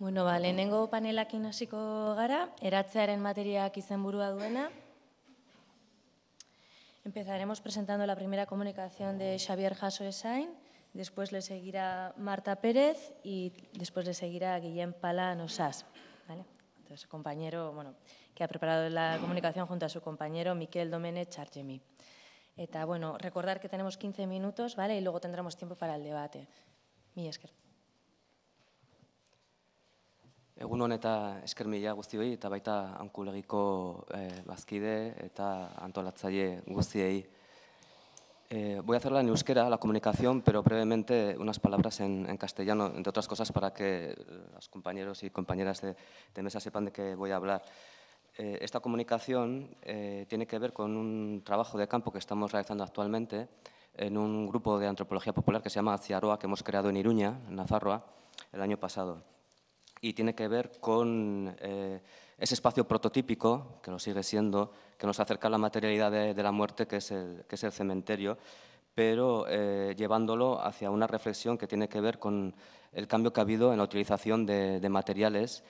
Bueno, ba, lehenengo panelakin hasiko gara, eratzearen materiak izenburua duena. Empezaremos presentando la primera comunicación de Xavier Jasso Esain, después le seguirá Marta Pérez y después le seguirá Guillem Palán Osas. ¿vale? Entonces, compañero, bueno, que ha preparado la comunicación junto a su compañero Miquel Domene Chargemi. Eta, bueno, recordar que tenemos 15 minutos, ¿vale? Y luego tendremos tiempo para el debate. Mi esker. Egun eta esker guztioi eta baita ankulegiko eh, bazkide eta antolatzaile guztiei. Eh, voy a hacerla en euskera, la comunicación, pero brevemente unas palabras en, castellano, entre otras cosas para que los compañeros y compañeras de, mesa sepan de qué voy a hablar. Eh, esta comunicación tiene que ver con un trabajo de campo que estamos realizando actualmente en un grupo de antropología popular que se llama Ciaroa, que hemos creado en Iruña, en Nafarroa, el año pasado y tiene que ver con eh, ese espacio prototípico, que lo sigue siendo, que nos acerca a la materialidad de, la muerte, que es el, que es el cementerio, pero eh, llevándolo hacia una reflexión que tiene que ver con el cambio que ha habido en la utilización de, materiales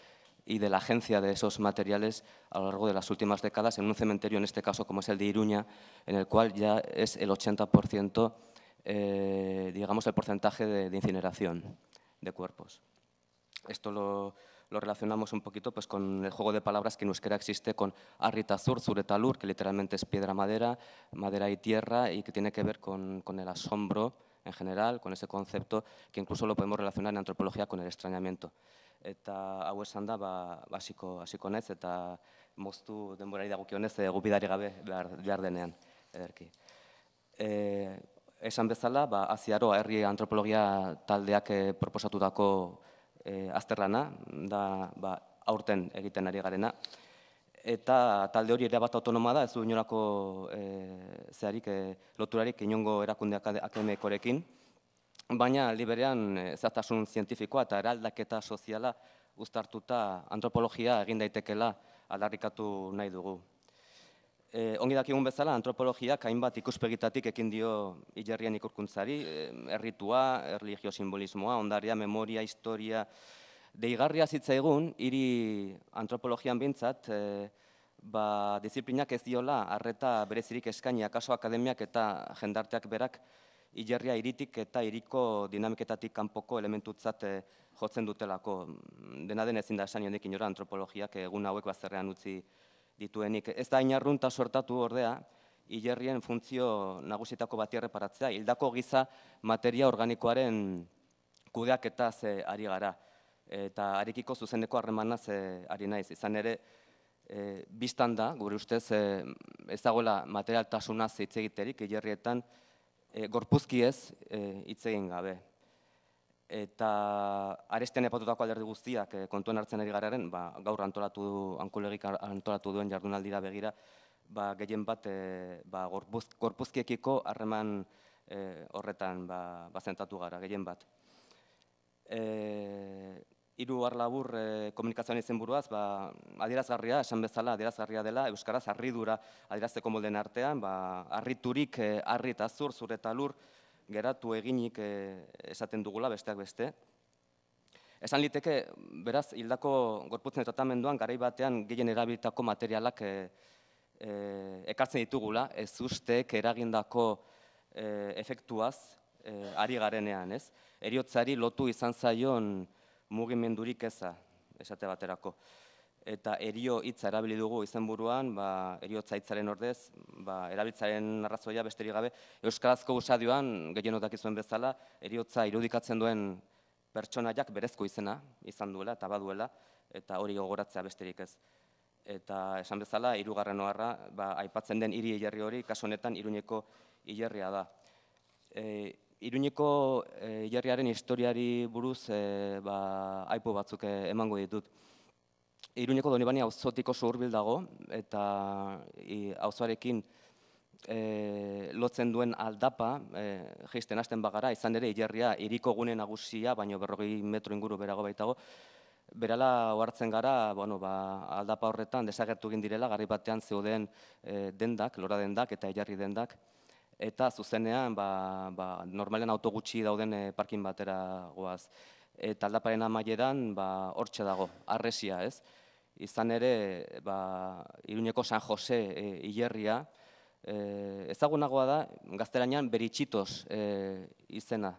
y de la agencia de esos materiales a lo largo de las últimas décadas en un cementerio, en este caso como es el de Iruña, en el cual ya es el 80%, eh, digamos, el porcentaje de incineración de cuerpos. Esto lo, relacionamos un poquito pues, con el juego de palabras que en euskera existe con arritazur, zuretalur, que literalmente es piedra, madera, madera y tierra, y que tiene que ver con, el asombro en general, con ese concepto que incluso lo podemos relacionar en antropología con el extrañamiento. Eta hau esan da, ba, basiko, hasiko nez, eta moztu denborari dagokionez e, gupidari gabe behar, behar denean, ederki. E, esan bezala, ba, aziaro, herri antropologia taldeak e, proposatutako e, azterlana, da ba, aurten egiten ari garena. Eta talde hori ere bat autonoma da, ez du inolako e, zeharik, e, loturarik inongo erakundeak akemekorekin, baina liberean e, zatasun zientifikoa eta eraldaketa soziala uztartuta antropologia egin daitekela aldarrikatu nahi dugu. E, ongi dakigun bezala, antropologiak hainbat ikuspegitatik ekin dio hilerrien ikurkuntzari, e, erritua, erligio simbolismoa, ondaria, memoria, historia, deigarria zitzaigun, hiri antropologian bintzat, e, ba, disiplinak ez diola, arreta berezirik eskaini, akaso akademiak eta jendarteak berak, hilerria iritik eta iriko dinamiketatik kanpoko elementutzat e, jotzen dutelako. Dena den ezin da esan jondik inora antropologiak egun hauek bazerrean utzi dituenik. Ez da inarrunta sortatu ordea, hilerrien funtzio nagusitako bati erreparatzea, hildako giza materia organikoaren kudeak eta ze ari gara. Eta harikiko zuzeneko harremanaz ari naiz. Izan ere, e, biztan da, gure ustez, e, ez dagoela materialtasunaz hitz egiterik, hilerrietan, e, gorpuzki ez e, hitz egin gabe eta aresten epatutako alderdi guztiak eh, kontuen hartzen ari gararen, ba, gaur antolatu ankulegik antolatu duen jardunaldira begira, ba, gehien bat e, ba, gorpuz, gorpuzkiekiko harreman e, horretan ba, bazentatu gara, gehien bat. E, Hiru labur e, komunikazioan izen buruaz, ba, adierazgarria, esan bezala adierazgarria dela, Euskaraz harridura adierazteko molden artean, ba, harriturik, e, harri eta zur, zur eta lur, geratu eginik eh, esaten dugula besteak beste. Esan liteke, beraz, hildako gorputzen tratamenduan garai batean gehien erabilitako materialak e, ekartzen ditugula, ez usteek eragindako efektuaz ari garenean, ez? Eriotzari lotu izan zaion mugimendurik eza, esate baterako eta erio hitza erabili dugu izenburuan, ba eriotza hitzaren ordez, ba erabiltzaren arrazoia besterik gabe euskarazko usadioan gehienotak izuen bezala eriotza irudikatzen duen pertsonaiak berezko izena izan duela eta baduela eta hori gogoratzea besterik ez. Eta esan bezala hirugarren oharra, ba aipatzen den hiri hilerri hori kasu honetan Iruñeko hilerria da. E, Iruñeko e, hilerriaren historiari buruz e, ba aipo batzuk e, emango ditut. Iruñeko Donibani auzotik oso hurbil dago eta auzoarekin e, lotzen duen aldapa e, jaisten hasten bagara izan ere hilerria hiriko gune nagusia baino 40 metro inguru berago baitago. Berala ohartzen gara bueno ba aldapa horretan desagertu egin direla garri batean zeuden e, dendak lora dendak eta hilerri dendak. Eta zuzenean ba, ba normalen auto gutxi dauden e, parkin batera goaz. Eta aldaparen amaieran ba, hortxe dago, arresia, ez? Izan ere, ba, Iruñeko San Jose e, hilerria, e, ezagunagoa da, gazteranean beritxitos e, izena,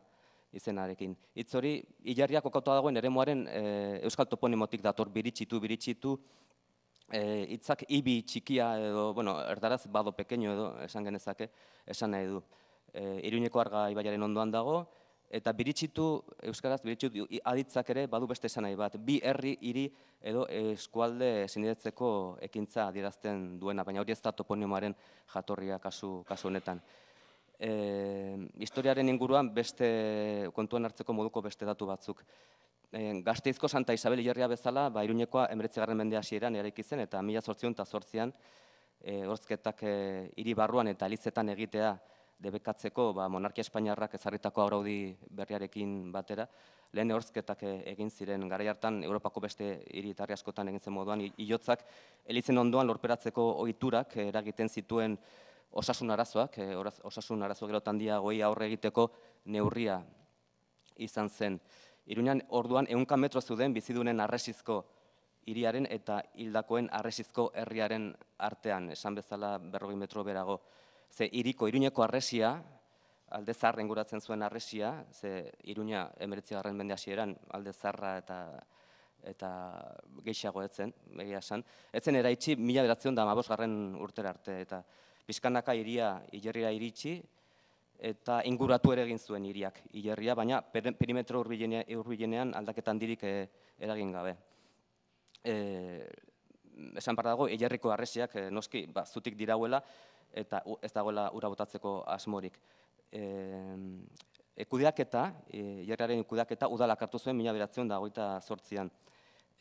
izenarekin. Hitz hori, hilarria kokauta dagoen eremuaren e, euskal toponimotik dator, biritxitu, biritxitu, e, hitzak ibi txikia edo, bueno, erdaraz bado pekeño edo, esan genezake, esan nahi du. E, Iruñeko arga ibaiaren ondoan dago, eta biritsitu, euskaraz, biritsitu aditzak ere badu beste esan nahi bat, bi herri, hiri edo eskualde sinidetzeko ekintza adierazten duena, baina hori ez da toponimoaren jatorria kasu, kasu honetan. E, historiaren inguruan beste kontuan hartzeko moduko beste datu batzuk. E, Gazteizko Santa Isabel Ilerria bezala, ba, iruñekoa emeretzegarren mende hasieran eraiki zen, eta mila zortzion eta zortzian, e, horzketak e, hiri barruan eta alizetan egitea debekatzeko ba, monarkia espainiarrak ezarritako araudi berriarekin batera, lehen horzketak eh, egin ziren. Garai hartan Europako beste hiritarri askotan egin zen moduan hilotzak elitzen ondoan lorperatzeko ohiturak eragiten zituen osasun arazoak, eh, osasun arazo gero handia goi aurre egiteko neurria izan zen. Iruñan orduan ehunka metro zuden bizidunen arresizko hiriaren eta hildakoen arresizko herriaren artean, esan bezala berrogei metro berago ze iriko iruñeko arresia, alde zarren guratzen zuen arresia, ze iruña emeritzi garren bende hasieran alde zarra eta eta gehiago etzen, begia esan. Etzen eraitsi mila beratzen da mabos garren urtera arte, eta pizkanaka iria hilerria iritsi, eta inguratu ere egin zuen hiriak hilerria, baina perimetro urbilenean aldaketan dirik eh, eragin gabe. E, esan par dago, hilerriko arresiak e, noski ba, zutik dirauela, eta ez dagoela ura botatzeko asmorik. E, ekudeaketa, e, jarraren ekudeaketa udalak hartu zuen mila beratzen da goita sortzian.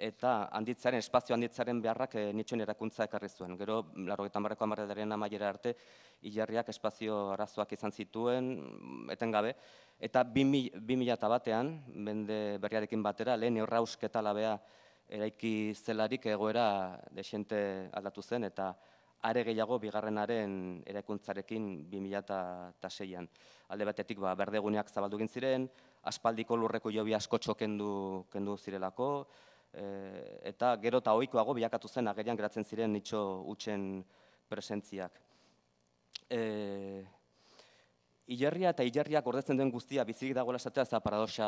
Eta handitzaren, espazio handitzaren beharrak e, nitxoen erakuntza ekarri zuen. Gero, laro barreko amarredaren amaiera arte, hilarriak espazio arazoak izan zituen, etengabe. Eta 2000 eta batean, bende berriarekin batera, lehen eurrausketa labea eraiki zelarik egoera desente aldatu zen, eta are gehiago bigarrenaren eraikuntzarekin 2006an. Alde batetik ba, berdeguneak zabaldu ziren, aspaldiko lurreko jobi asko txokendu kendu zirelako, e, eta gero eta ohikoago bilakatu zen agerian geratzen ziren nitxo utxen presentziak. E, Ilerria eta ilerriak gordetzen duen guztia bizirik dagoela esatea ez da paradoxa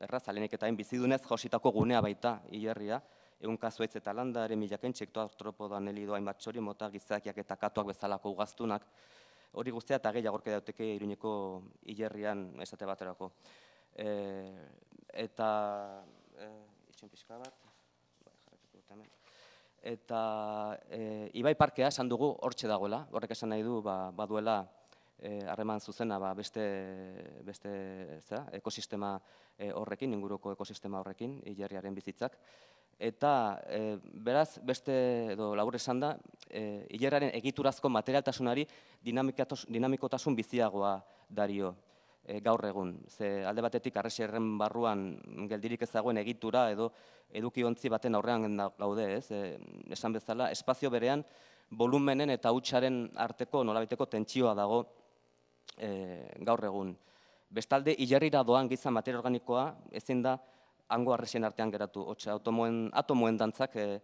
erraz, alenik eta bizidunez jositako gunea baita ilerria, egun kazuetz eta landa, ere milaken txektu artropodoa nelido hainbat txori, mota gizakiak eta katuak bezalako ugaztunak. Hori guztia eta gehiago gorke dauteke iruñeko hilerrian esate baterako. E, eta, e, itxen pixka bat, bai, eta e, Ibai Parkea esan dugu hortxe dagoela, horrek esan nahi du ba, baduela e, harreman zuzena ba, beste, beste zera, ekosistema e, horrekin, inguruko ekosistema horrekin, hilerriaren bizitzak. Eta e, beraz, beste edo labur esan da, e, hilerraren egiturazko materialtasunari dinamikotasun biziagoa dario e, gaur egun. Ze alde batetik arresierren barruan geldirik ezagoen egitura edo edukiontzi baten aurrean gaude, ez? E, esan bezala, espazio berean volumenen eta hutsaren arteko nolabiteko tentsioa dago e, gaur egun. Bestalde, hilerrira doan gizan materia organikoa ezin da hango arresien artean geratu. Otxe, automoen, atomoen dantzak eh,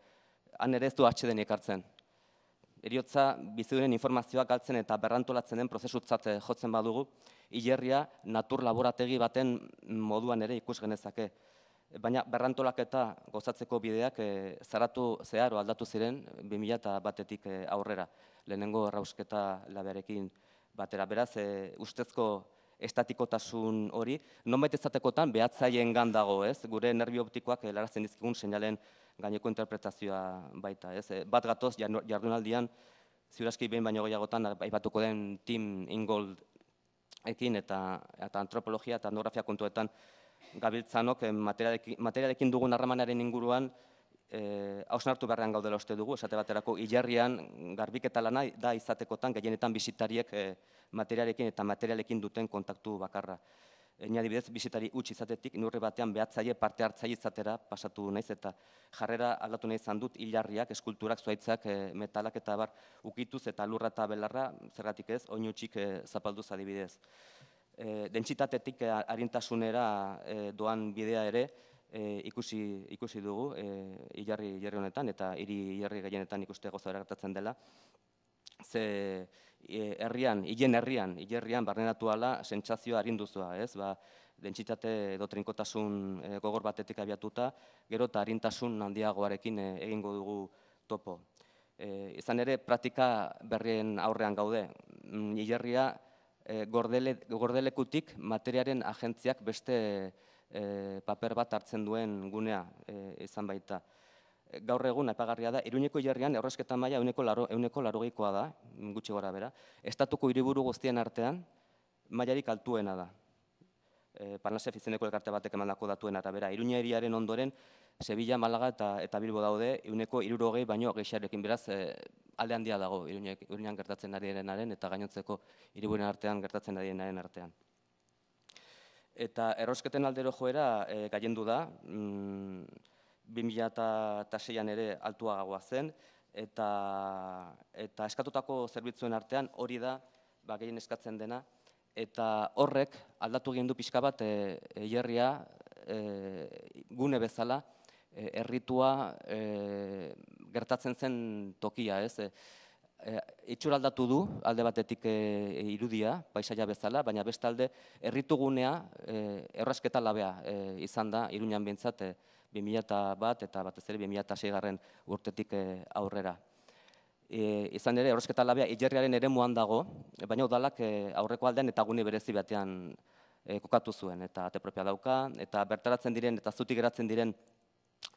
han ere ez du atxeden ekartzen. Eriotza biziduen informazioak galtzen eta berrantolatzen den prozesutzat eh, jotzen badugu, hilerria natur laborategi baten moduan ere ikus genezake. Baina berrantolak eta gozatzeko bideak eh, zaratu zeharo aldatu ziren 2000 batetik aurrera. Lehenengo errausketa labearekin batera. Beraz, eh, ustezko estatikotasun hori, nonbait ezatekotan behatzaien dago, ez? Gure nervio optikoak helarazten dizkigun seinalen gaineko interpretazioa baita, ez? Eh, bat gatoz jardunaldian ziurazki behin baino gehiagotan aipatuko den Tim Ingold ekin eta, eta antropologia eta etnografia kontuetan gabiltzanok eh, materialekin, materialekin dugun harremanaren inguruan eh, hausnartu beharrean gaudela uste dugu, esate baterako hilarrian garbiketa lana da izatekotan gehienetan bisitariek eh, materialekin eta materialekin duten kontaktu bakarra. Ina adibidez, bisitari utzi izatetik, nurri batean behatzaile parte hartzaile izatera pasatu naiz eta jarrera aldatu nahi izan dut hilarriak, eskulturak, zuaitzak, eh, metalak eta bar ukituz eta lurra eta belarra, zergatik ez, oinutxik eh, zapalduz adibidez. e, dentsitatetik arintasunera e, doan bidea ere e, ikusi, ikusi dugu e, ilarri, honetan eta hiri ilarri gehienetan ikuste goza gertatzen dela. Ze e, herrian, hilen herrian, hilerrian barrenatu ala sentsazioa arinduzua, ez? Ba, dentsitate edo trinkotasun e, gogor batetik abiatuta, gero eta harintasun handiagoarekin e, egingo dugu topo. E, izan ere, praktika berrien aurrean gaude. Mm, hilerria e, gordele, gordelekutik materiaren agentziak beste e, paper bat hartzen duen gunea e, izan baita. Gaur egun, aipagarria da, iruñeko hilerrian errezketa maila euneko, laro, euneko larogeikoa da, gutxi gora bera. Estatuko hiriburu guztien artean, mailarik altuena da. E, Parnasef izeneko elkarte batek emandako datuen arabera. Iruña eriaren ondoren, Sevilla, Malaga eta, eta Bilbo daude, euneko irurogei baino geixarekin beraz, e, alde handia dago Iruñan gertatzen ari denaren eta gainotzeko hiriburen artean gertatzen ari denaren artean. Eta errosketen aldero joera e, gaiendu da, mm, 2006an ere altuagagoa zen, eta, eta eskatutako zerbitzuen artean hori da ba, gehien eskatzen dena, eta horrek aldatu egin du pixka bat e, hierria e, gune bezala, e, erritua e, gertatzen zen tokia, ez? E, e, itxura aldatu du, alde batetik e, irudia, paisaia bezala, baina bestalde erritugunea e, errasketa labea e, izan da, iruñan bintzat, e, 2000 bat eta batez ere 2006 garren urtetik e, aurrera. E, izan ere, errasketa labea ijerriaren ere muan dago, baina udalak e, aurreko aldean eta gune berezi batean e, kokatu zuen, eta ate propia dauka, eta bertaratzen diren eta zutik geratzen diren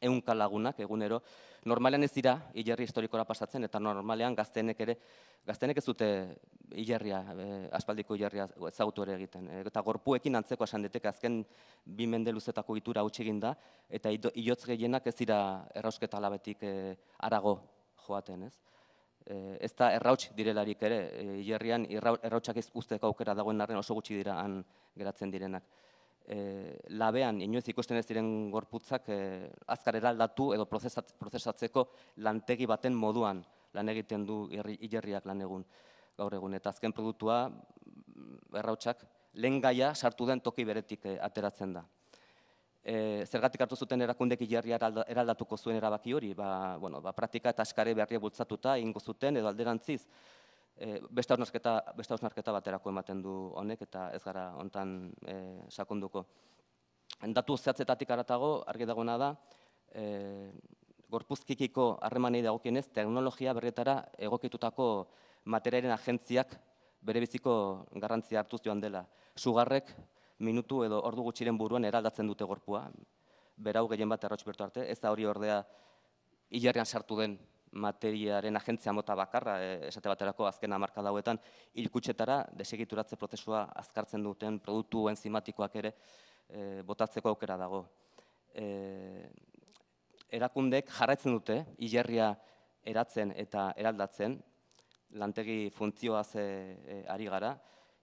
ehunka lagunak egunero. Normalean ez dira hilerri historikora pasatzen eta normalean gaztenek ere gaztenek ez dute hilerria e, aspaldiko hilerria ezagutu ere egiten. E, eta gorpuekin antzeko esan daiteke azken bi mende luzetako itura huts egin da eta ilotz gehienak ez dira errausketa labetik e, arago joaten, ez? E, ez da errauts direlarik ere, hilerrian errautsak ez usteko aukera dagoen arren oso gutxi dira han geratzen direnak e, labean inoiz ikusten ez diren gorputzak e, azkar eraldatu edo prozesatzeko lantegi baten moduan lan egiten du hilerriak lan egun gaur egun. Eta azken produktua, errautsak, lehen gaia sartu den toki beretik e, ateratzen da. E, zergatik hartu zuten erakundek hilerria eraldatuko zuen erabaki hori, ba, bueno, ba, praktika eta askare beharria bultzatuta ingo zuten edo alderantziz, e, beste hausnarketa beste hausnarketa baterako ematen du honek eta ez gara hontan e, sakonduko. Datu zehatzetatik aratago argi dagoena da e, gorpuzkikiko harremanei dagokienez teknologia berrietara egokitutako materiaren agentziak bere biziko garrantzia hartuz joan dela. Sugarrek minutu edo ordu gutxiren buruan eraldatzen dute gorpua. Berau gehien bat errotx bertu arte, ez da hori ordea hilarrean sartu den materiaren agentzia mota bakarra, e, esate baterako azken amarka dauetan, hilkutxetara desegituratze prozesua azkartzen duten produktu enzimatikoak ere e, botatzeko aukera dago. E, erakundek jarraitzen dute, hilerria eratzen eta eraldatzen, lantegi funtzioa ze e, ari gara,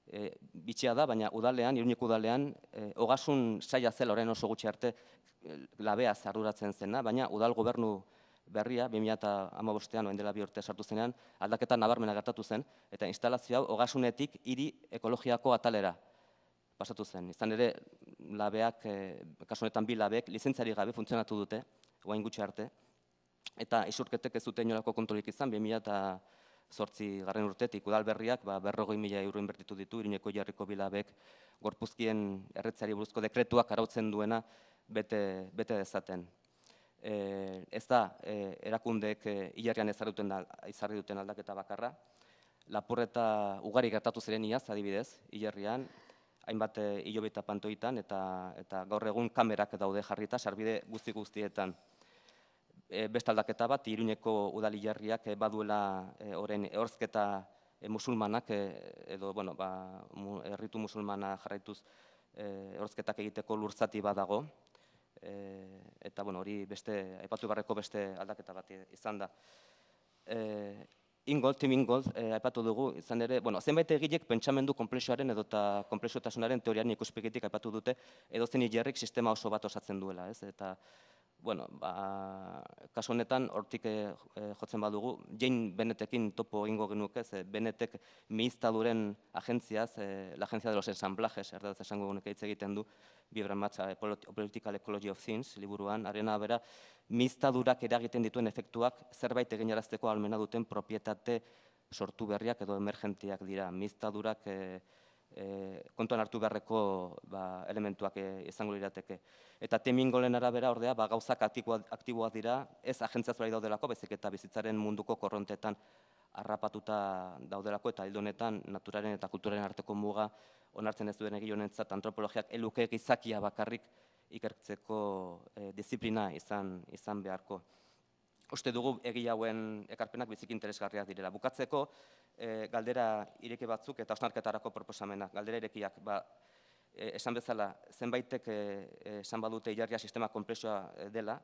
e, bitxea da, baina udalean, iruñeko udalean, e, ogasun saia zela orain oso gutxi arte labea zarduratzen zena, baina udal gobernu berria, 2008an oen dela bi urte sartu zenean, aldaketa nabarmena gertatu zen, eta instalazio hau hogasunetik hiri ekologiako atalera pasatu zen. Izan ere, labeak, e, kasu honetan bi labeek, lizentzari gabe funtzionatu dute, guain gutxi arte, eta isurketek ez dute inolako kontrolik izan, 2008 garren urtetik, udal berriak, ba, berrogoi mila euro inbertitu ditu, irineko jarriko bilabek, gorpuzkien erretzari buruzko dekretuak arautzen duena bete, bete dezaten e, ez da e, erakundeek e, hilarrian ezarri ezarri duten aldaketa bakarra. Lapurreta ugari gertatu ziren iaz, adibidez, hilarrian, hainbat e, hilobeta pantoitan, eta, eta gaur egun kamerak daude jarrita, sarbide guzti guztietan. E, beste aldaketa bat, iruñeko udal hilarriak baduela e, oren ehorzketa e, musulmanak, e, edo, bueno, ba, erritu musulmana jarraituz, e, egiteko lurzati badago, e, eta bueno, hori beste aipatu barreko beste aldaketa bat izan da. E, Ingold, Tim Ingold, e, aipatu dugu, izan ere, bueno, zenbait egilek pentsamendu komplexuaren edo eta komplexutasunaren teoriaren ikuspegitik aipatu dute, edo zen hilerrik sistema oso bat osatzen duela, ez? Eta, bueno, ba, kasu honetan, hortik e, jotzen badugu, jein benetekin topo egingo genuke, ze benetek mihiztaduren agentziaz, e, la agencia de los ensamblajes, erdaz esango gunek hitz egiten du, Bibran Matza, e, Political Ecology of Things, liburuan, arena bera, mihiztadurak eragiten dituen efektuak zerbait egin almena duten propietate sortu berriak edo emergentiak dira. Mihiztadurak e, e, kontuan hartu beharreko ba, elementuak e, izango lirateke. Eta temingolen arabera ordea ba, gauzak aktiboak dira, ez agentziaz bai daudelako, bezik eta bizitzaren munduko korrontetan harrapatuta daudelako eta hildonetan naturaren eta kulturaren arteko muga onartzen ez duen egi honentzat antropologiak eluke gizakia bakarrik ikertzeko e, disiplina izan, izan beharko uste dugu egi hauen ekarpenak bizik interesgarriak direla. Bukatzeko, e, galdera ireke batzuk eta osnarketarako proposamenak, galdera irekiak, ba, e, esan bezala, zenbaitek e, esan badute ilarria sistema konplexua dela,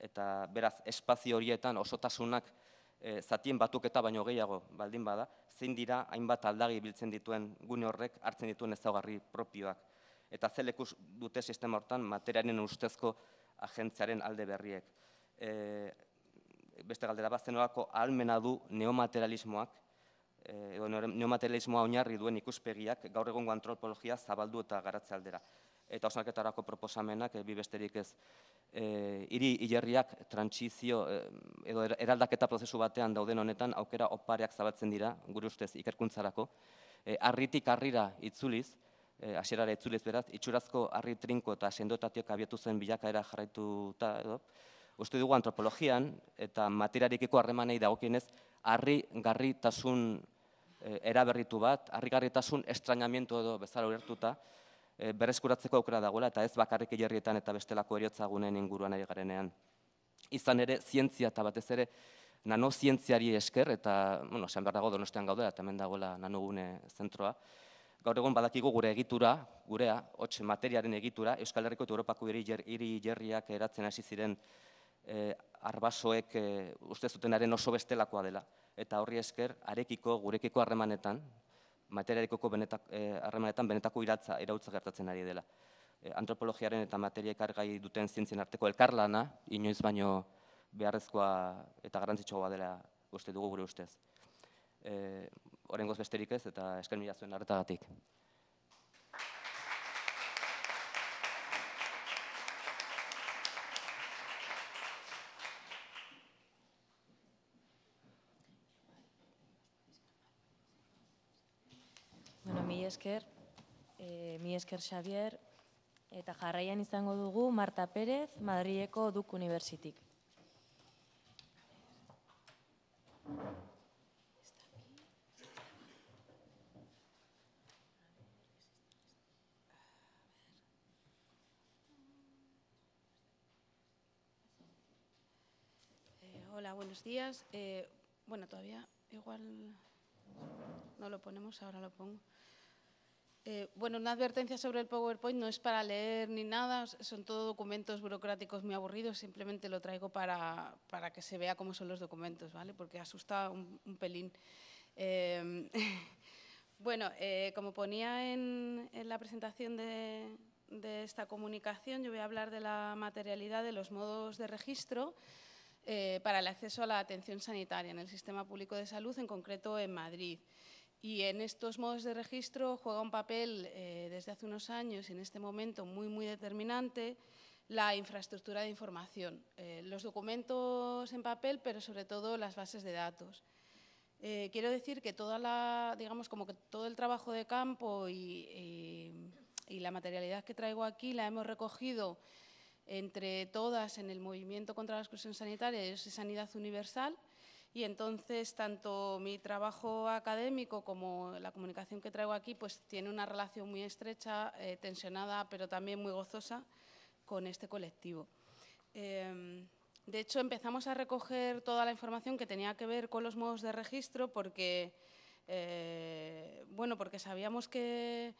eta beraz, espazio horietan osotasunak e, zatien batuk eta baino gehiago baldin bada, zein dira hainbat aldagi biltzen dituen gune horrek hartzen dituen ezaugarri propioak. Eta zelekus dute sistema hortan materiaren ustezko agentziaren alde berriek. E, beste galdera bat zenolako ahalmena du neomaterialismoak, eh, edo neomaterialismoa oinarri duen ikuspegiak gaur egongo antropologia zabaldu eta garatze aldera. Eta osnarketarako proposamenak, e, bi besterik ez, e, hiri hilerriak trantsizio edo er, eraldaketa prozesu batean dauden honetan aukera opareak zabaltzen dira, gure ustez ikerkuntzarako. E, arritik arrira itzuliz, e, asierara itzuliz beraz, itxurazko arri trinko eta sendotatiok abiatu zen bilakaera jarraituta edo, uste dugu antropologian eta materiarikeko harremanei dagokienez harri garritasun e, eraberritu bat, harri garritasun edo bezala ulertuta e, berreskuratzeko aukera dagoela eta ez bakarrik hilerrietan eta bestelako eriotzagunen inguruan ari garenean. Izan ere, zientzia eta batez ere nanozientziari esker eta, bueno, esan behar dago donostean gaudela eta hemen dagoela nanogune zentroa, Gaur egon badakigu gure egitura, gurea, hots materiaren egitura, Euskal Herriko eta Europako hiri jerriak eratzen hasi ziren e, arbasoek e, uste zutenaren oso bestelakoa dela. Eta horri esker, arekiko, gurekiko harremanetan, materialikoko eh, harremanetan benetako iratza, irautza gertatzen ari dela. E, antropologiaren eta materia ekargai duten zientzien arteko elkarlana, inoiz baino beharrezkoa eta garrantzitsua dela uste dugu gure ustez. E, Horengoz besterik ez eta esker mila zuen esker, e, mi esker Xavier, eta jarraian izango dugu Marta Pérez, Madrileko Duk Universitik. Eh, hola, buenos días. Eh, bueno, todavía igual no lo ponemos, ahora lo pongo. Eh, bueno, una advertencia sobre el PowerPoint no es para leer ni nada, son todos documentos burocráticos muy aburridos, simplemente lo traigo para, para, que se vea cómo son los documentos, ¿vale? Porque asusta un, pelín. Eh, bueno, eh, como ponía en, en la presentación de, de, esta comunicación, yo voy a hablar de la materialidad de los modos de registro para el acceso a la atención sanitaria en el sistema público de salud, en concreto en Madrid. Y en estos modos de registro juega un papel eh, desde hace unos años y en este momento muy, muy determinante la infraestructura de información, eh, los documentos en papel, pero sobre todo las bases de datos. Eh, quiero decir que todo el trabajo de campo y, y la materialidad que traigo aquí la hemos recogido entre todas en el movimiento contra la exclusión sanitaria y sanidad universal, y entonces tanto mi trabajo académico como la comunicación que traigo aquí pues tiene una relación muy estrecha, eh, tensionada, pero también muy gozosa con este colectivo. Em, de hecho, empezamos a recoger toda la información que tenía que ver con los modos de registro porque, eh, bueno, porque sabíamos que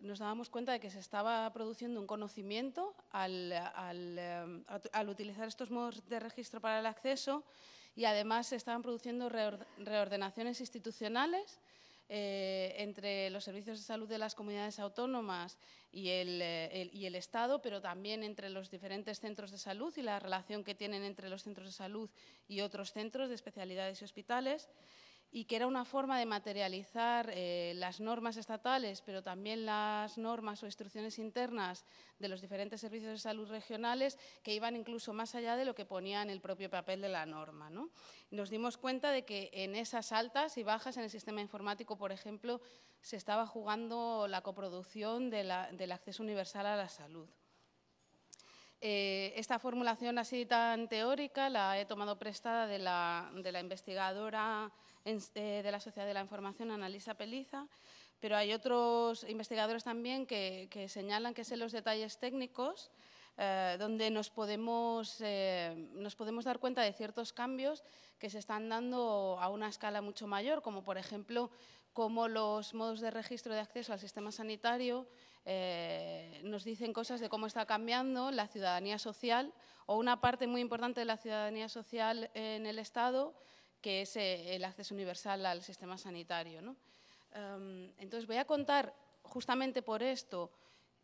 nos dábamos cuenta de que se estaba produciendo un conocimiento al, em, al utilizar estos modos de registro para el acceso y además se estaban produciendo reordenaciones institucionales eh, entre los servicios de salud de las comunidades autónomas eh, y el, Estado, pero también entre los diferentes centros de salud y la relación que tienen entre los centros de salud y otros centros de especialidades y hospitales y que era una forma de materializar eh, las normas estatales, pero también las normas o instrucciones internas de los diferentes servicios de salud regionales que iban incluso más allá de lo que ponía en el propio papel de la norma. Nos dimos cuenta de que en esas altas y bajas en el sistema informático, por ejemplo, se estaba jugando la coproducción del acceso universal a la salud. Eh, esta formulación así tan teórica la he tomado prestada de la investigadora eh, de la Sociedad de la Información, Analisa Peliza, pero hay otros investigadores también que, señalan que es en los detalles técnicos eh, donde nos podemos, eh, nos podemos dar cuenta de ciertos cambios que se están dando a una escala mucho mayor, como por ejemplo cómo los modos de registro de acceso al sistema sanitario nos dicen cosas de cómo está cambiando la ciudadanía social o una parte muy importante de la ciudadanía social en el Estado que es eh, el acceso universal al sistema sanitario. Em, entonces, voy a contar justamente por esto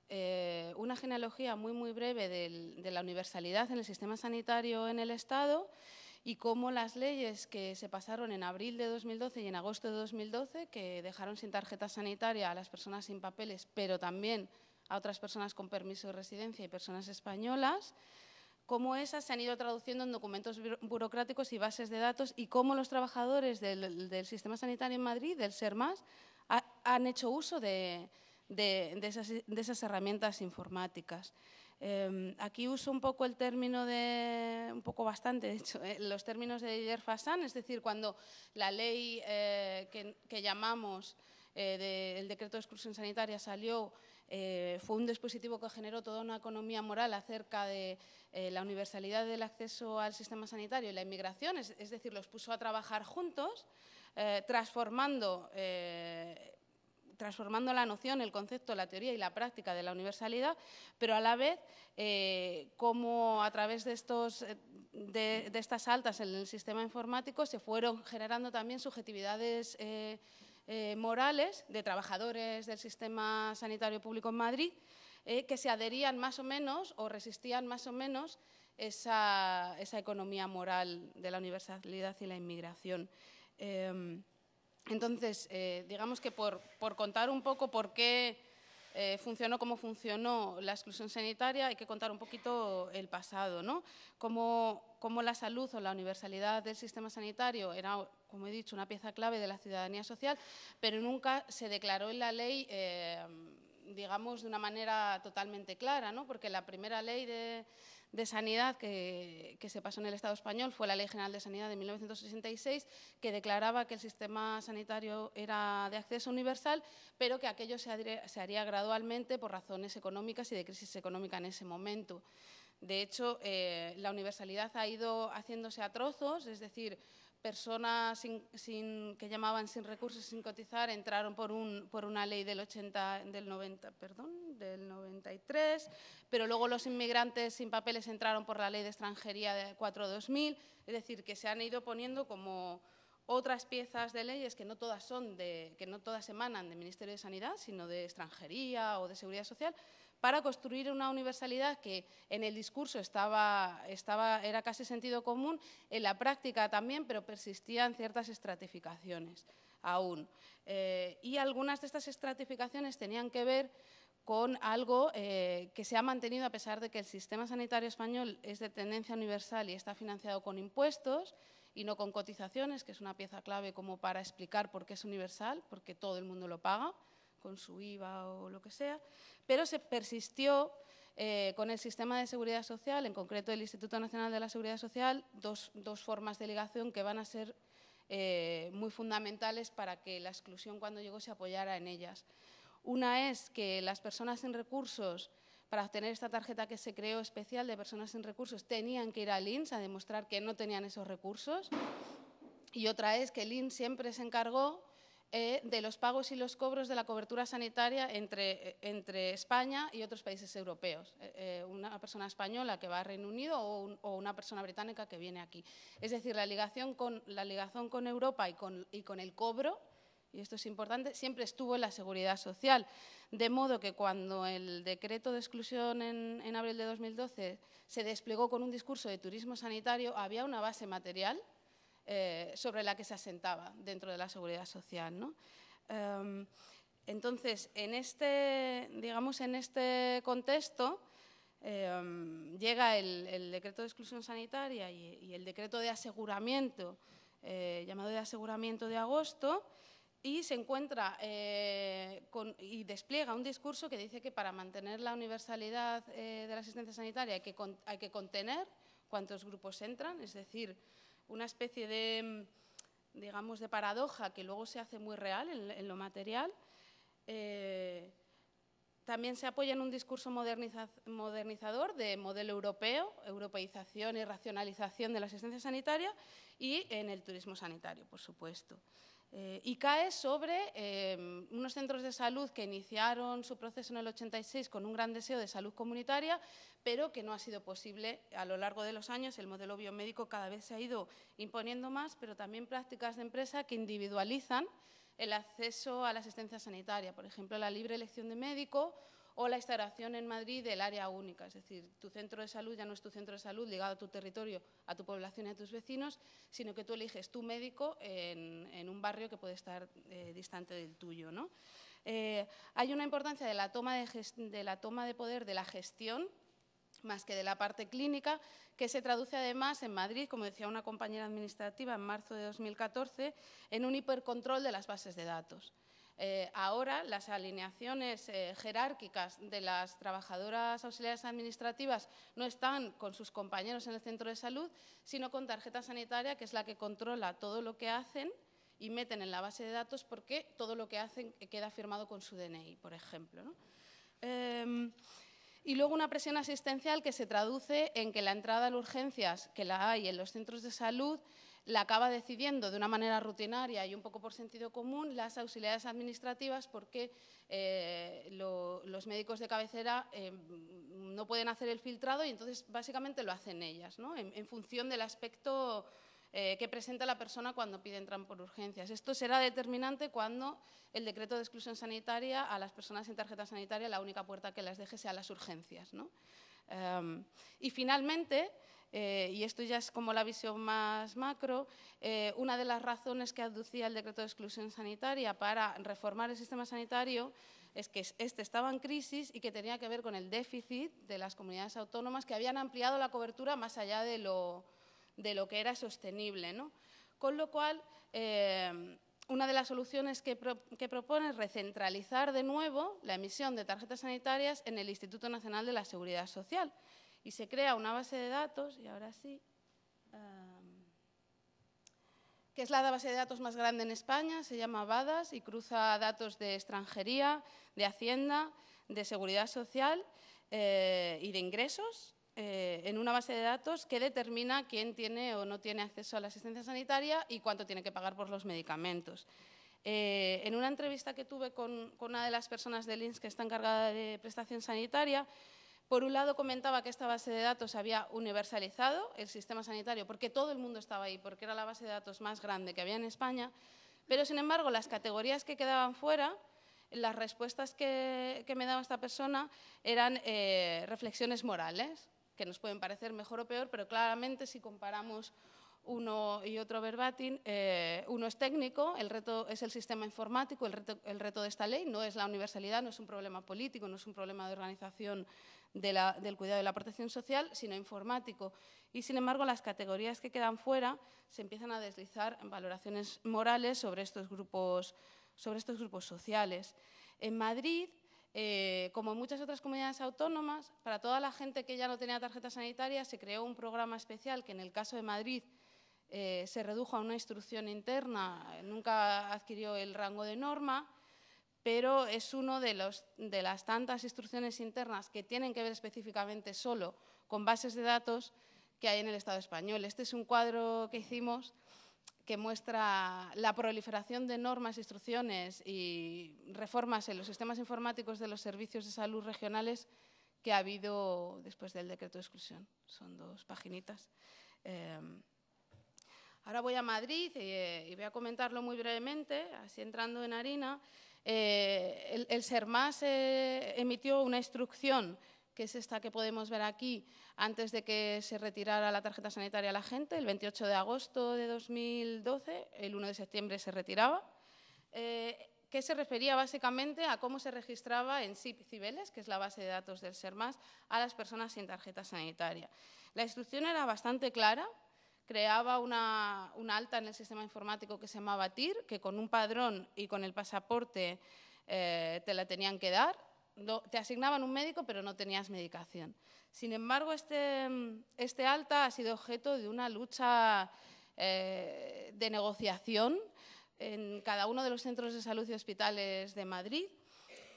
eh, una genealogía muy, muy breve de la universalidad en el sistema sanitario en el Estado y cómo las leyes que se pasaron en abril de 2012 y en agosto de 2012, que dejaron sin tarjeta sanitaria a las personas sin papeles, pero también a otras personas con permiso de residencia y personas españolas, cómo esas se han ido traduciendo en documentos burocráticos y bases de datos y cómo los trabajadores del, sistema sanitario en Madrid, del SERMAS, han hecho uso de, esas, herramientas informáticas. Em, aquí uso un poco el término de, un poco bastante, de hecho, eh, los términos de Didier Fassan, es decir, cuando la ley eh, que, llamamos eh, del decreto de exclusión sanitaria salió, fue un dispositivo que generó toda una economía moral acerca de eh, la universalidad del acceso al sistema sanitario y la inmigración, es, decir, los puso a trabajar juntos, eh, transformando, eh, la noción, el concepto, la teoría y la práctica de la universalidad, pero a la vez como a través de, estas altas en el sistema informático se fueron generando también subjetividades morales de trabajadores del sistema sanitario público en Madrid eh, que se adherían más o menos o resistían más o menos esa, economía moral de la universalidad y la inmigración. Em, entonces, eh, digamos que por, contar un poco por qué eh, funcionó como funcionó la exclusión sanitaria, hay que contar un poquito el pasado, ¿no? Cómo, la salud o la universalidad del sistema sanitario era, como he dicho, una pieza clave de la ciudadanía social, pero nunca se declaró en la ley digamos, de una manera totalmente clara, ¿no? porque la primera ley de, sanidad que, se pasó en el Estado español fue la Ley General de Sanidad de 1966, que declaraba que el sistema sanitario era de acceso universal, pero que aquello se haría, gradualmente por razones económicas y de crisis económica en ese momento. De hecho, eh, la universalidad ha ido haciéndose a trozos, es decir, personas sin, que llamaban sin recursos, sin cotizar, entraron por, un, por una ley del, 80, del, 90, perdón, del 93, pero luego los inmigrantes sin papeles entraron por la ley de extranjería de 4-2000, es decir, que se han ido poniendo como otras piezas de leyes que no todas son de, que no todas emanan del Ministerio de Sanidad, sino de extranjería o de seguridad social, para construir una universalidad que en el discurso estaba, era casi sentido común, en la práctica también, pero persistían ciertas estratificaciones aún. Eh, y algunas de estas estratificaciones tenían que ver con algo eh, que se ha mantenido a pesar de que el sistema sanitario español es de tendencia universal y está financiado con impuestos y no con cotizaciones, que es una pieza clave como para explicar por qué es universal, porque todo el mundo lo paga con su IVA o lo que sea, pero se persistió eh, con el sistema de seguridad social, en concreto el Instituto Nacional de la Seguridad Social, dos, formas de ligación que van a ser eh, muy fundamentales para que la exclusión cuando llegó se apoyara en ellas. Una es que las personas sin recursos, para obtener esta tarjeta que se creó especial de personas sin recursos, tenían que ir al INS a demostrar que no tenían esos recursos. Y otra es que el INS siempre se encargó eh, de los pagos y los cobros de la cobertura sanitaria entre, entre España y otros países europeos. Eh, eh, una persona española que va a Reino Unido o, una persona británica que viene aquí. Es decir, la ligación con, la ligación con Europa y con, y con el cobro y esto es importante, siempre estuvo en la seguridad social. De modo que cuando el decreto de exclusión en, abril de 2012 se desplegó con un discurso de turismo sanitario, había una base material eh, sobre la que se asentaba dentro de la seguridad social. ¿no? Em, entonces, en este, digamos, en este contexto, em, llega el, decreto de exclusión sanitaria y, el decreto de aseguramiento, eh, llamado de aseguramiento de agosto, y se encuentra eh, y despliega un discurso que dice que para mantener la universalidad de la asistencia sanitaria hay que, hay que contener cuántos grupos entran, es decir, una especie de, digamos, de paradoja que luego se hace muy real en, lo material. Eh, también se apoya en un discurso modernizador de modelo europeo, europeización y racionalización de la asistencia sanitaria y en el turismo sanitario, por supuesto. Eh, y cae sobre em, unos centros de salud que iniciaron su proceso en el 86 con un gran deseo de salud comunitaria, pero que no ha sido posible a lo largo de los años. El modelo biomédico cada vez se ha ido imponiendo más, pero también prácticas de empresa que individualizan el acceso a la asistencia sanitaria, por ejemplo, la libre elección de médico o la instalación en Madrid del área única, es decir, tu centro de salud ya no es tu centro de salud ligado a tu territorio, a tu población y a tus vecinos, sino que tú eliges tu médico en, un barrio que puede estar eh, distante del tuyo. ¿no? Eh, hay una importancia de la, toma de, de la toma de poder de la gestión más que de la parte clínica, que se traduce además en Madrid, como decía una compañera administrativa en marzo de 2014, en un hipercontrol de las bases de datos. Eh, ahora las alineaciones eh, jerárquicas de las trabajadoras auxiliares administrativas no están con sus compañeros en el centro de salud, sino con tarjeta sanitaria, que es la que controla todo lo que hacen y meten en la base de datos porque todo lo que hacen queda firmado con su DNI, por ejemplo. Em, y luego una presión asistencial que se traduce en que la entrada a urgencias, que la hay en los centros de salud, la acaba decidiendo de una manera rutinaria y un poco por sentido común las auxiliares administrativas porque eh, los médicos de cabecera eh, no pueden hacer el filtrado y entonces básicamente lo hacen ellas, ¿no? en, función del aspecto eh, que presenta la persona cuando pide entrar por urgencias. Esto será determinante cuando el decreto de exclusión sanitaria a las personas sin tarjeta sanitaria la única puerta que las deje sea las urgencias. ¿no? Em, y finalmente, eh, y esto ya es como la visión más macro, eh, una de las razones que aducía el decreto de exclusión sanitaria para reformar el sistema sanitario es que este estaba en crisis y que tenía que ver con el déficit de las comunidades autónomas que habían ampliado la cobertura más allá de lo, de lo que era sostenible. ¿no? Con lo cual, eh, una de las soluciones que, que, propone es recentralizar de nuevo la emisión de tarjetas sanitarias en el Instituto Nacional de la Seguridad Social y se crea una base de datos, y ahora sí, que es la base de datos más grande en España, se llama BADAS y cruza datos de extranjería, de Hacienda, de Seguridad Social eh, y de ingresos eh, en una base de datos que determina quién tiene o no tiene acceso a la asistencia sanitaria y cuánto tiene que pagar por los medicamentos. Eh, en una entrevista que tuve con, con, una de las personas del INS que está encargada de prestación sanitaria, por un lado comentaba que esta base de datos había universalizado el sistema sanitario porque todo el mundo estaba ahí, porque era la base de datos más grande que había en España, pero sin embargo las categorías que quedaban fuera, las respuestas que, me daba esta persona eran eh, reflexiones morales, que nos pueden parecer mejor o peor, pero claramente si comparamos uno y otro verbatim. Eh, uno es técnico, el reto es el sistema informático, el reto, el reto, de esta ley no es la universalidad, no es un problema político, no es un problema de organización del cuidado y la protección social, sino informático. Y, sin embargo, las categorías que quedan fuera se empiezan a deslizar en valoraciones morales sobre estos grupos, sobre estos grupos sociales. En Madrid, eh, como en muchas otras comunidades autónomas, para toda la gente que ya no tenía tarjeta sanitaria, se creó un programa especial que, en el caso de Madrid, eh, se redujo a una instrucción interna, nunca adquirió el rango de norma, pero es una de, las tantas instrucciones internas que tienen que ver específicamente solo con bases de datos que hay en el Estado español. Este es un cuadro que hicimos que muestra la proliferación de normas, instrucciones y reformas en los sistemas informáticos de los servicios de salud regionales que ha habido después del decreto de exclusión. Son dos paginitas. Eh, Ahora voy a Madrid y, voy a comentarlo muy brevemente, así entrando en harina. El, el SERMAS emitió una instrucción que es esta que podemos ver aquí, antes de que se retirara la tarjeta sanitaria a la gente, el 28 de agosto de 2012, el 1 de septiembre se retiraba, eh, que se refería básicamente a cómo se registraba en SIP Cibeles, que es la base de datos del SERMAS, a las personas sin tarjeta sanitaria. La instrucción era bastante clara, creaba una, alta en el sistema informático que se llamaba TIR, que con un padrón y con el pasaporte eh, te la tenían que dar, te asignaban un médico, pero no tenías medicación. Sin embargo, este, este alta ha sido objeto de una lucha eh, de negociación en cada uno de los centros de salud y hospitales de Madrid.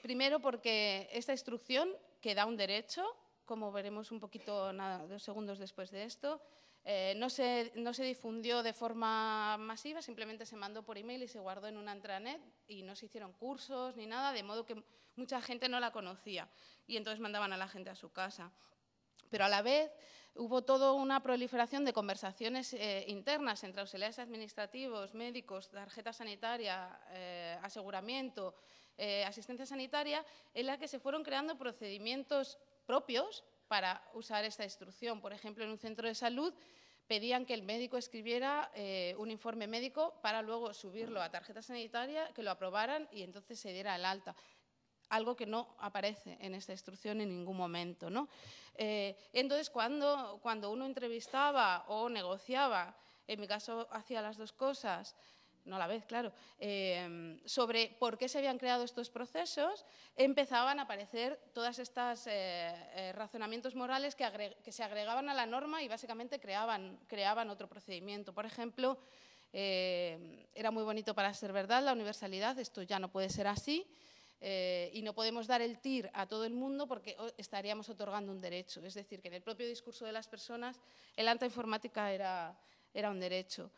Primero porque esta instrucción, que da un derecho, como veremos un poquito dos segundos después de esto, eh, no, se, no, se, difundió de forma masiva, simplemente se mandó por email y se guardó en una intranet y no se hicieron cursos ni nada, de modo que mucha gente no la conocía y entonces mandaban a la gente a su casa. Pero a la vez hubo toda una proliferación de conversaciones eh, internas entre auxiliares administrativos, médicos, tarjeta sanitaria, eh, aseguramiento, asistencia sanitaria, en la que se fueron creando procedimientos propios para usar esta instrucción. Por ejemplo, en un centro de salud pedían que el médico escribiera eh, un informe médico para luego subirlo a tarjeta sanitaria, que lo aprobaran y entonces se diera el alta algo que no aparece en esta instrucción en ningún momento. ¿no? Eh, entonces, cuando, cuando uno entrevistaba o negociaba, en mi caso hacía las dos cosas, no a la vez, claro, em, sobre por qué se habían creado estos procesos, empezaban a aparecer todos estos eh, eh, razonamientos morales que, se agregaban a la norma y básicamente creaban, otro procedimiento. Por ejemplo, eh, era muy bonito para ser verdad la universalidad, esto ya no puede ser así, y no podemos dar el TIR a todo el mundo porque estaríamos otorgando un derecho. Es decir, que en el propio discurso de las personas el alta informática era, un derecho.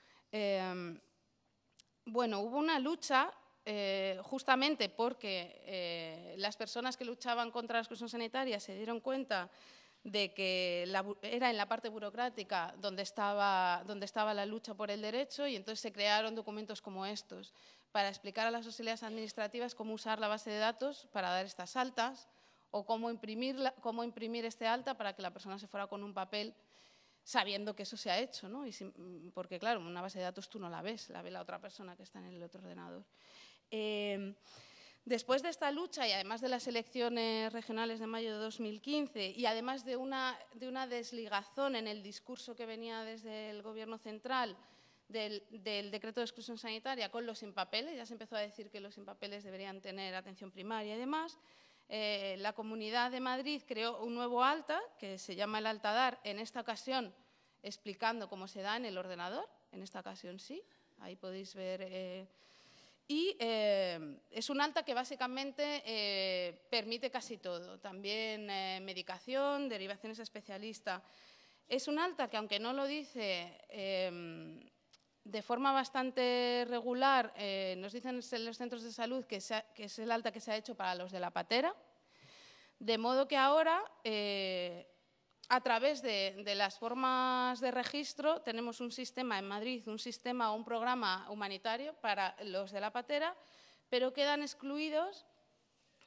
Bueno, hubo una lucha eh, justamente porque eh, las personas que luchaban contra la exclusión sanitaria se dieron cuenta de que era en la parte burocrática donde estaba, donde estaba la lucha por el derecho y entonces se crearon documentos como estos para explicar a las sociedades administrativas cómo usar la base de datos para dar estas altas o cómo imprimir, cómo imprimir este alta para que la persona se fuera con un papel sabiendo que eso se ha hecho, ¿no? Mm, porque claro, una base de datos tú no la ves, la ve la otra persona que está en el otro ordenador. Em, después de esta lucha y además de las elecciones regionales de mayo de 2015 y además de una, de una desligazón en el discurso que venía desde el Gobierno central del, decreto de exclusión sanitaria con los sin papeles, ya se empezó a decir que los sin papeles deberían tener atención primaria y demás, eh, la Comunidad de Madrid creó un nuevo alta, que se llama el Altadar, en esta ocasión explicando cómo se da en el ordenador, en esta ocasión sí, ahí podéis ver. Eh, y eh, es un alta que básicamente permite casi todo, también medicación, derivaciones especialistas. Es un alta que, aunque no lo dice de forma bastante regular, eh, nos dicen en los centros de salud que, es el alta que se ha hecho para los de la patera, de modo que ahora, eh, a través de, de, las formas de registro, tenemos un sistema en Madrid, un sistema o un programa humanitario para los de la patera, pero quedan excluidos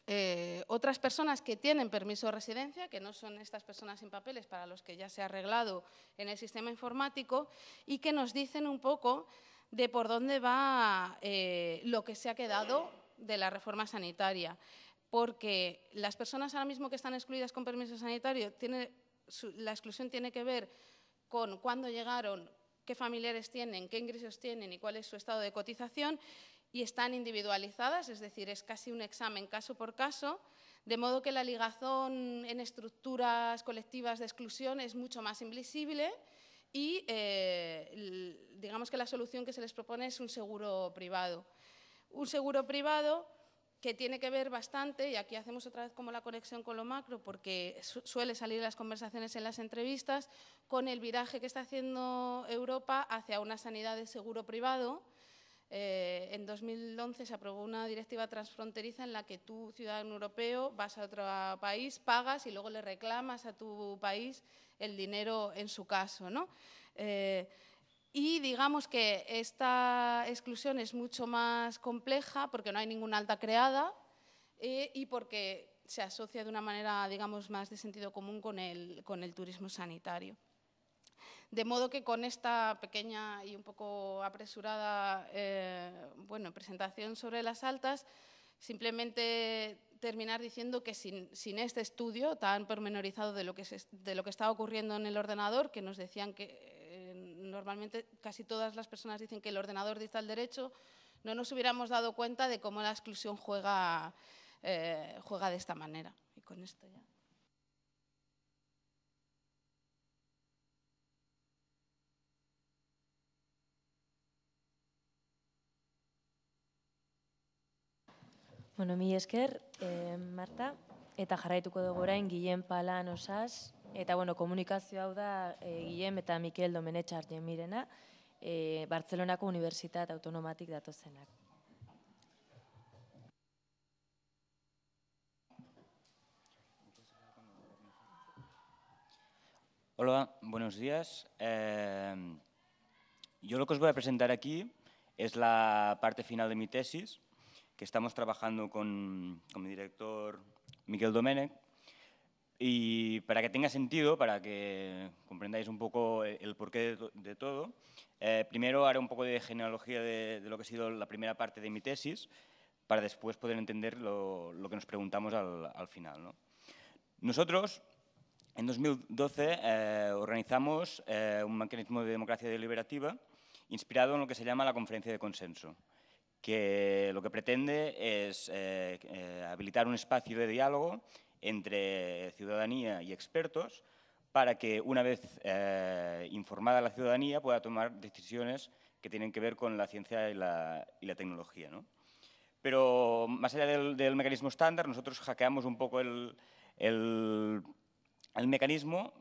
eh, otras personas que tienen permiso de residencia, que no son estas personas sin papeles para los que ya se ha arreglado en el sistema informático, y que nos dicen un poco de por dónde va eh, lo que se ha quedado de la reforma sanitaria. Porque las personas ahora mismo que están excluidas con permiso sanitario, la exclusión tiene que ver con cuándo llegaron, qué familiares tienen, qué ingresos tienen y cuál es su estado de cotización y están individualizadas, es decir, es casi un examen caso por caso, de modo que la ligazón en estructuras colectivas de exclusión es mucho más invisible y eh, digamos que la solución que se les propone es un seguro privado. Un seguro privado que tiene que ver bastante, y aquí hacemos otra vez como la conexión con lo macro, porque suele salir las conversaciones en las entrevistas, con el viraje que está haciendo Europa hacia una sanidad de seguro privado, eh, en 2011 se aprobó una directiva transfronteriza en la que tú, ciudadano europeo, vas a otro país, pagas y luego le reclamas a tu país el dinero en su caso. ¿no? Eh, Y digamos que esta exclusión es mucho más compleja porque no hay ninguna alta creada eh, y porque se asocia de una manera, digamos, más de sentido común con el, con el turismo sanitario. De modo que con esta pequeña y un poco apresurada eh, bueno, presentación sobre las altas, simplemente terminar diciendo que sin, sin, este estudio tan pormenorizado de lo, que de lo que está ocurriendo en el ordenador, que nos decían que eh, normalmente casi todas las personas dicen que el ordenador dicta el derecho, no nos hubiéramos dado cuenta de cómo la exclusión juega, eh, juega de esta manera. Y con esto ya. Bueno, mi esker, eh, Marta, eta jarraituko dugu orain Guillem Palan osaz, eta bueno, komunikazio hau da eh, Guillem eta Mikel Domenetxar jemirena, eh, Bartzelonako Unibertsitat Autonomatik datozenak. Hola, buenos días. Eh, yo lo que os voy a presentar aquí es la parte final de mi tesis, que estamos trabajando con, mi director Miguel Domenech. Y para que tenga sentido, para que comprendáis un poco el porqué de, todo, eh, primero haré un poco de genealogía de, lo que ha sido la primera parte de mi tesis, para después poder entender lo, que nos preguntamos al, final. Nosotros, en 2012, eh, organizamos eh, un mecanismo de democracia deliberativa inspirado en lo que se llama la conferencia de consenso que lo que pretende es eh, eh, habilitar un espacio de diálogo entre ciudadanía y expertos para que una vez eh, informada la ciudadanía pueda tomar decisiones que tienen que ver con la ciencia y la, tecnología. Pero más allá del, mecanismo estándar, nosotros hackeamos un poco el, mecanismo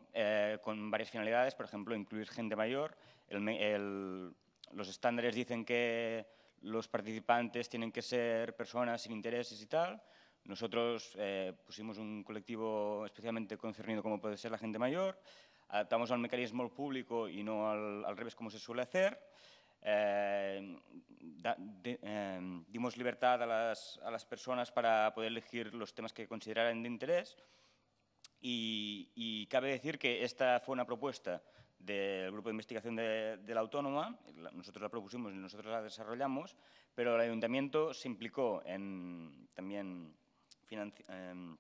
con varias finalidades, por ejemplo, incluir gente mayor. los estándares dicen que los participantes tienen que ser personas sin intereses y tal. Nosotros eh, pusimos un colectivo especialmente concernido como puede ser la gente mayor, adaptamos al mecanismo público y no al, revés como se suele hacer. Eh, eh, dimos libertad a las, a las, personas para poder elegir los temas que consideraran de interés y, y cabe decir que esta fue una propuesta del grupo de investigación de, la Autónoma, nosotros la propusimos y nosotros la desarrollamos, pero el ayuntamiento se implicó también em,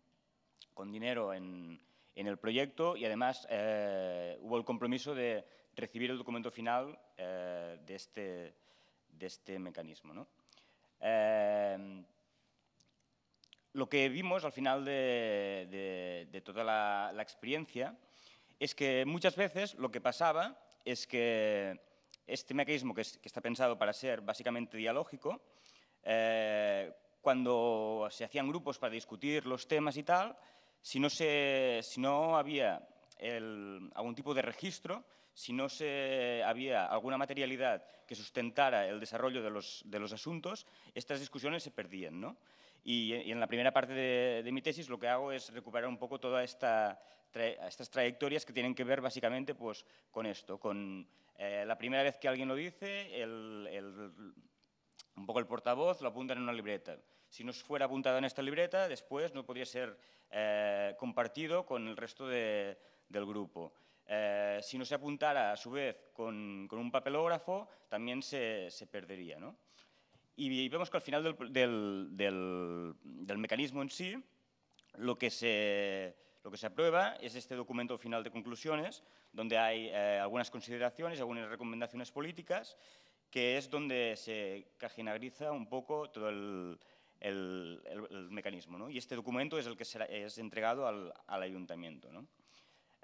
con dinero en, el proyecto y además eh, hubo el compromiso de recibir el documento final eh, de, este, de este mecanismo. Em, lo que vimos al final de, toda la experiencia es que muchas veces lo que pasaba es que este mecanismo que, está pensado para ser básicamente dialógico, eh, cuando se hacían grupos para discutir los temas y tal, si no, se, si no había algún tipo de registro, si no se, había alguna materialidad que sustentara el desarrollo de los, de los asuntos, estas discusiones se perdían. ¿no? Y, en la primera parte de, de, mi tesis lo que hago es recuperar un poco toda esta estas trayectorias que tienen que ver básicamente pues, con esto, con eh, la primera vez que alguien lo dice, un poco el portavoz lo apunta en una libreta. Si no fuera apuntado en esta libreta, después no podría ser eh, compartido con el resto del grupo. Eh, si no se apuntara a su vez con, un papelógrafo, también se, perdería. Y, vemos que al final del mecanismo en sí, lo que se, lo que se aprueba es este documento final de conclusiones, donde hay eh, algunas consideraciones, algunas recomendaciones políticas, que es donde se cajinagriza un poco todo el, mecanismo. Y este documento es el que es entregado al, ayuntamiento.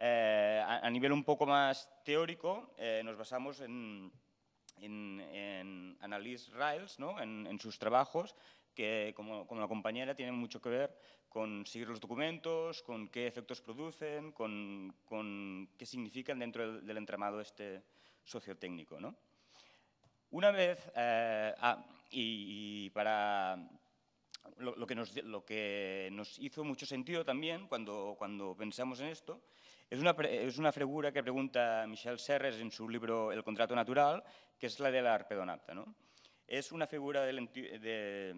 Eh, a, nivel un poco más teórico, eh, nos basamos en, en, en Annalise Riles, en, sus trabajos, que como, como, la compañera tienen mucho que ver con seguir los documentos, con qué efectos producen, con, con qué significan dentro del, entramado este sociotécnico. ¿no? Una vez, eh, ah, y, para lo, que nos, lo, que nos, hizo mucho sentido también cuando, cuando pensamos en esto es una, es una figura que pregunta Michel Serres en su libro El contrato natural, que es la de la arpedonapta. ¿no? Es una figura de,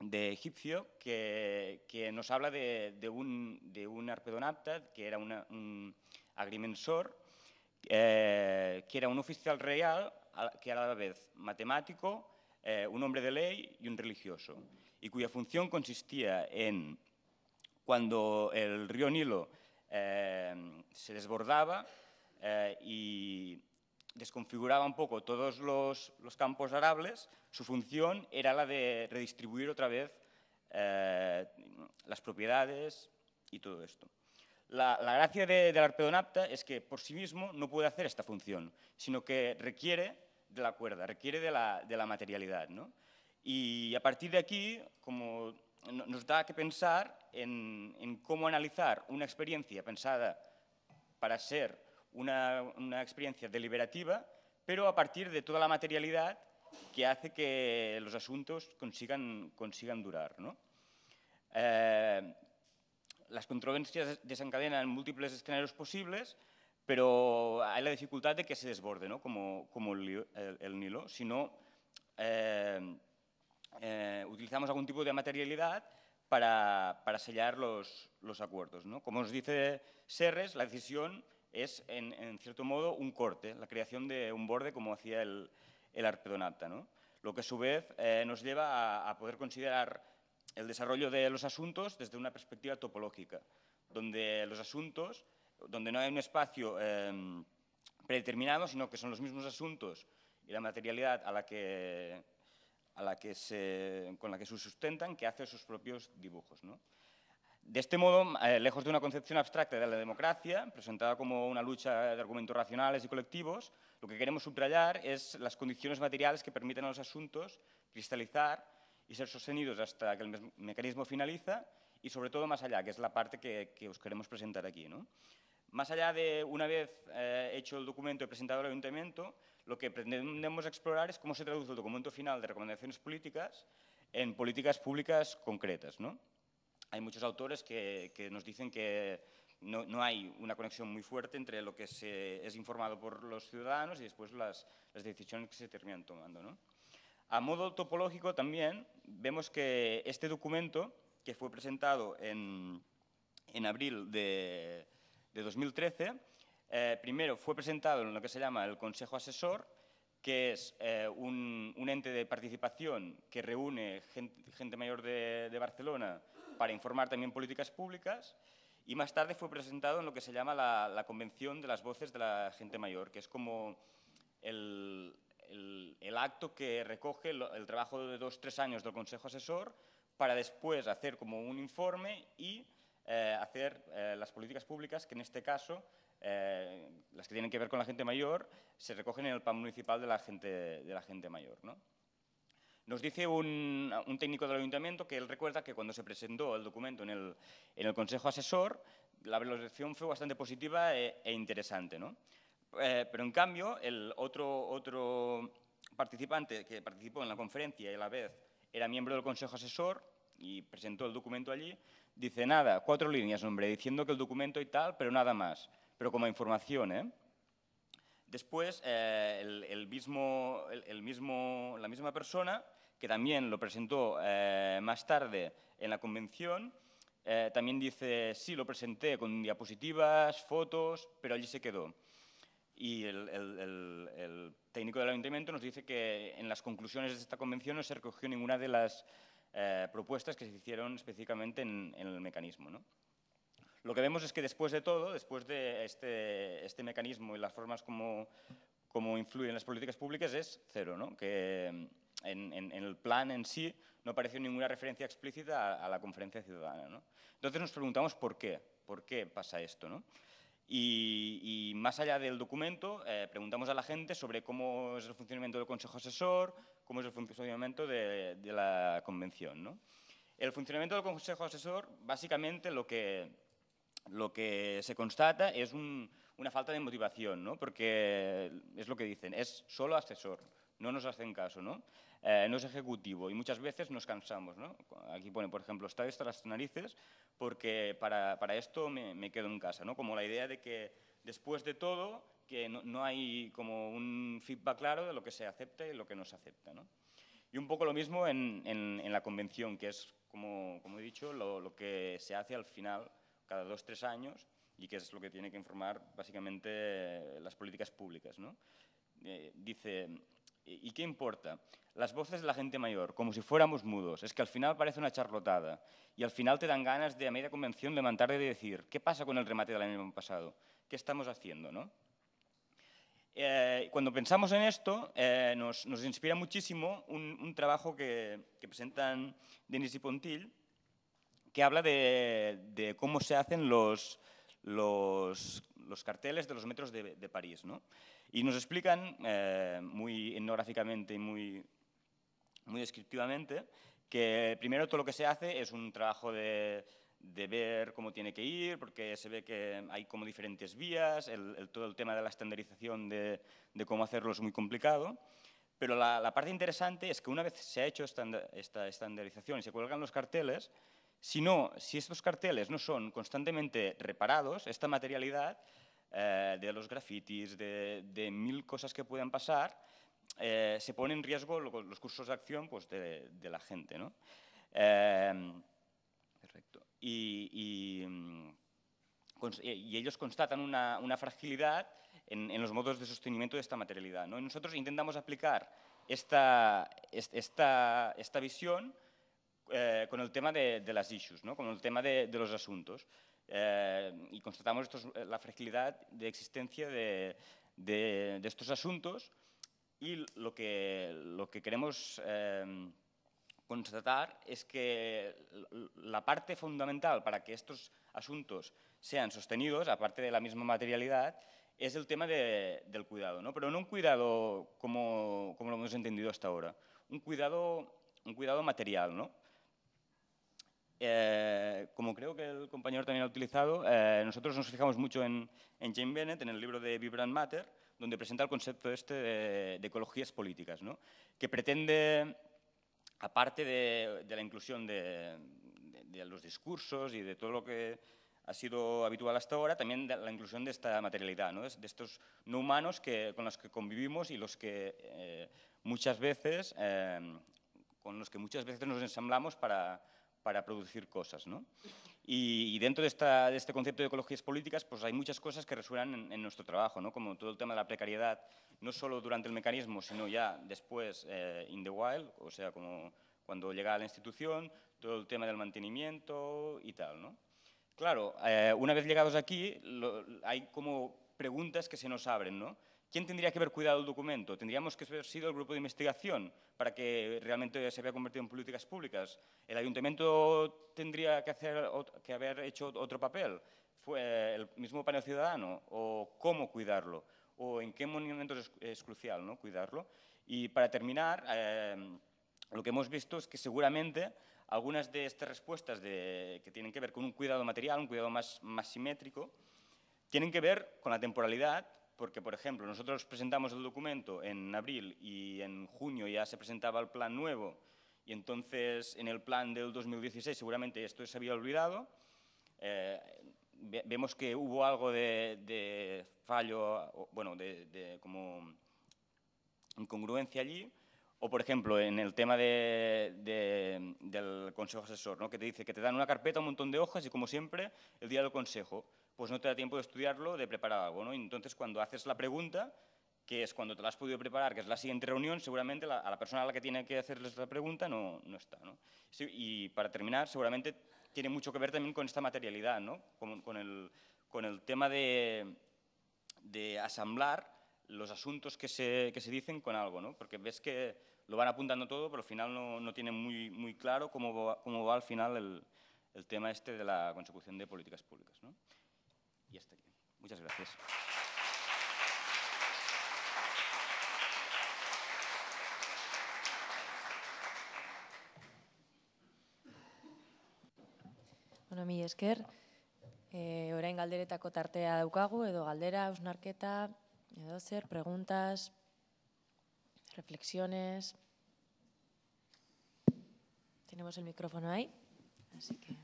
de, egipcio que, que, nos habla de, de, un, de un que era un agrimensor, eh, que era un oficial real que era a la vez matemático, eh, un hombre de ley y un religioso, y cuya función consistía en, cuando el río Nilo eh, se desbordaba y desconfiguraba un poco todos los, los, campos arables, su función era la de redistribuir otra vez las propiedades y todo esto. La, gracia de, la arpedonapta es que por sí mismo no puede hacer esta función, sino que requiere de la cuerda, requiere de la, materialidad. Y a partir de aquí, como nos da que pensar en, cómo analizar una experiencia pensada para ser una, experiencia deliberativa, pero a partir de toda la materialidad que hace que los asuntos consigan, durar. Eh, las controversias desencadenan múltiples escenarios posibles, pero hay la dificultad de que se desborde, como, el, Nilo. Si no, eh, eh, utilizamos algún tipo de materialidad para, para sellar los, los acuerdos. ¿no? Como nos dice Serres, la decisión es, en, en, cierto modo, un corte, la creación de un borde como hacía el, el arpedonapta, ¿no? lo que a su vez eh, nos lleva a, a poder considerar el desarrollo de los asuntos desde una perspectiva topológica, donde los asuntos, donde no hay un espacio em, predeterminado, sino que son los mismos asuntos y la materialidad a la que, a la que se, con la que se sustentan que hace sus propios dibujos. De este modo, eh, lejos de una concepción abstracta de la democracia, presentada como una lucha de argumentos racionales y colectivos, lo que queremos subrayar es las condiciones materiales que permiten a los asuntos cristalizar y ser sostenidos hasta que el mecanismo finaliza y sobre todo más allá, que es la parte que, os queremos presentar aquí. Más allá de una vez eh, hecho el documento y presentado al ayuntamiento, lo que pretendemos explorar es cómo se traduce el documento final de recomendaciones políticas en políticas públicas concretas. ¿no? Hay muchos autores que, nos dicen que no, hay una conexión muy fuerte entre lo que se, es informado por los ciudadanos y después las, las decisiones que se terminan tomando. ¿no? A modo topológico también vemos que este documento, que fue presentado en, abril de, 2013, eh, primero fue presentado en lo que se llama el Consejo Asesor, que es eh, un, ente de participación que reúne gente, mayor de, Barcelona para informar también políticas públicas, y más tarde fue presentado en lo que se llama la, Convención de las Voces de la Gente Mayor, que es como el, acto que recoge el, trabajo de dos, tres años del Consejo Asesor para después hacer como un informe y eh, hacer las políticas públicas que en este caso, eh, las que tienen que ver con la gente mayor, se recogen en el plan municipal de la gente, de la gente mayor. ¿no? Nos dice un, técnico del ayuntamiento que él recuerda que cuando se presentó el documento en el, en el Consejo Asesor, la valoración fue bastante positiva e, e interesante. ¿no? Eh, pero en cambio, el otro, otro participante que participó en la conferencia y a la vez era miembro del Consejo Asesor y presentó el documento allí, dice nada, cuatro líneas, hombre, diciendo que el documento y tal, pero nada más, pero como información. ¿eh? Después, eh, el, mismo, el, mismo, la misma persona, que también lo presentó más tarde en la convención, también dice, sí, lo presenté con diapositivas, fotos, pero allí se quedó y el, técnico del ayuntamiento nos dice que en las conclusiones de esta convención no se recogió ninguna de las eh, propuestas que se hicieron específicamente en, el mecanismo. Lo que vemos es que después de todo, después de este, este mecanismo y las formas como, como influyen las políticas públicas, es cero, ¿no? que en, en, el plan en sí no apareció ninguna referencia explícita a, la conferencia ciudadana. Entonces nos preguntamos por qué, por qué pasa esto. ¿no? Y, más allá del documento, eh, preguntamos a la gente sobre cómo es el funcionamiento del Consejo Asesor, cómo es el funcionamiento de, la convención. El funcionamiento del Consejo Asesor, básicamente lo que, lo que se constata es una falta de motivación, ¿no? porque es lo que dicen, es solo asesor, no nos hacen caso. ¿no? eh, no es ejecutivo y muchas veces nos cansamos. ¿no? Aquí pone, por ejemplo, está hasta las narices porque para, para esto me, me, quedo en casa, ¿no? como la idea de que después de todo que no, no, hay como un feedback claro de lo que se acepta y lo que no se acepta. ¿no? Y un poco lo mismo en, en, en la convención, que es, como, como he dicho, lo, lo, que se hace al final, cada dos, tres años, y que es lo que tiene que informar básicamente las políticas públicas. ¿no? Eh, dice, ¿y qué importa? Las voces de la gente mayor, como si fuéramos mudos. Es que al final parece una charlotada. Y al final te dan ganas de, a media convención, levantarte y decir, ¿qué pasa con el remate del año pasado? ¿Qué estamos haciendo? ¿no? Eh, cuando pensamos en esto, eh, nos, nos, inspira muchísimo un, un trabajo que, que, presentan Denis y Pontil, que habla de, cómo se hacen los, los, los, carteles de los metros de, de París. ¿no? Y nos explican eh, muy etnográficamente y muy, muy descriptivamente que primero todo lo que se hace es un trabajo de, de ver cómo tiene que ir, porque se ve que hay como diferentes vías, todo el tema de la estandarización de, de, cómo hacerlo es muy complicado. Pero la, la, parte interesante es que una vez se ha hecho esta, esta estandarización y se cuelgan los carteles, si, no, si estos carteles no son constantemente reparados, esta materialidad eh, de los grafitis, de, de, mil cosas que pueden pasar, eh, se pone en riesgo los, cursos de acción pues, de, de, la gente. ¿no? Eh, perfecto. Y, y, mm, y, ellos constatan una, una fragilidad en, en, los modos de sostenimiento de esta materialidad. ¿no? Y nosotros intentamos aplicar esta, esta, esta visión eh, con el tema de, de, las issues, ¿no? con el tema de, de los asuntos. Eh, y constatamos estos, la fragilidad de existencia de, de, estos asuntos y lo que, lo que queremos eh, constatar es que la parte fundamental para que estos asuntos sean sostenidos, aparte de la misma materialidad, es el tema de, del cuidado, ¿no? pero no un cuidado como, como, lo hemos entendido hasta ahora, un cuidado, un cuidado material, ¿no? Eh, como creo que el compañero también ha utilizado, eh, nosotros nos fijamos mucho en, en, Jane Bennett, en el libro de Vibrant Matter, donde presenta el concepto este de, de ecologías políticas, ¿no? que pretende, aparte de, de la inclusión de, de, los discursos y de todo lo que ha sido habitual hasta ahora, también la inclusión de esta materialidad, ¿no? de estos no humanos que, con los que convivimos y los que eh, muchas veces, eh, con los que muchas veces nos ensamblamos para para producir cosas. ¿no? Y, y, dentro de, esta, de, este concepto de ecologías políticas, pues hay muchas cosas que resuenan en, en, nuestro trabajo, ¿no? como todo el tema de la precariedad, no solo durante el mecanismo, sino ya después eh, in the wild, o sea, como cuando llega a la institución, todo el tema del mantenimiento y tal. ¿no? Claro, eh, una vez llegados aquí, lo, hay como preguntas que se nos abren, ¿no? ¿Quién tendría que haber cuidado el documento? ¿Tendríamos que haber sido el grupo de investigación para que realmente se hubiera convertido en políticas públicas? ¿El ayuntamiento tendría que, hacer, que haber hecho otro papel? ¿Fue el mismo panel ciudadano? ¿O cómo cuidarlo? ¿O en qué momentos es, crucial ¿no? cuidarlo? Y para terminar, eh, lo que hemos visto es que seguramente algunas de estas respuestas de, que tienen que ver con un cuidado material, un cuidado más simétrico, tienen que ver con la temporalidad porque, por ejemplo, nosotros presentamos el documento en abril y en junio ya se presentaba el plan nuevo y entonces en el plan del 2016 seguramente esto se había olvidado. Eh, vemos que hubo algo de, de fallo, bueno, de, de, como incongruencia allí. O, por ejemplo, en el tema de, del consejo asesor, ¿no? que te dice que te dan una carpeta, un montón de hojas y, como siempre, el día del consejo pues no te da tiempo de estudiarlo, de preparar algo. ¿no? Entonces, cuando haces la pregunta, que es cuando te la has podido preparar, que es la siguiente reunión, seguramente la, a la persona a la que tiene que hacerles la pregunta no, no está. ¿no? Y para terminar, seguramente tiene mucho que ver también con esta materialidad, ¿no? con, con, el, con el tema de, de asamblar los asuntos que se, que se dicen con algo, ¿no? porque ves que lo van apuntando todo, pero al final no, no tienen muy, muy claro cómo va, cómo va al final el, el tema este de la consecución de políticas públicas. ¿no? Y hasta aquí. Muchas gracias. Bueno, mi esker, e, orain galderetako tartea daukagu, edo galdera, ausnarketa, edo zer, preguntas, reflexiones... Tenemos el micrófono ahí, así que...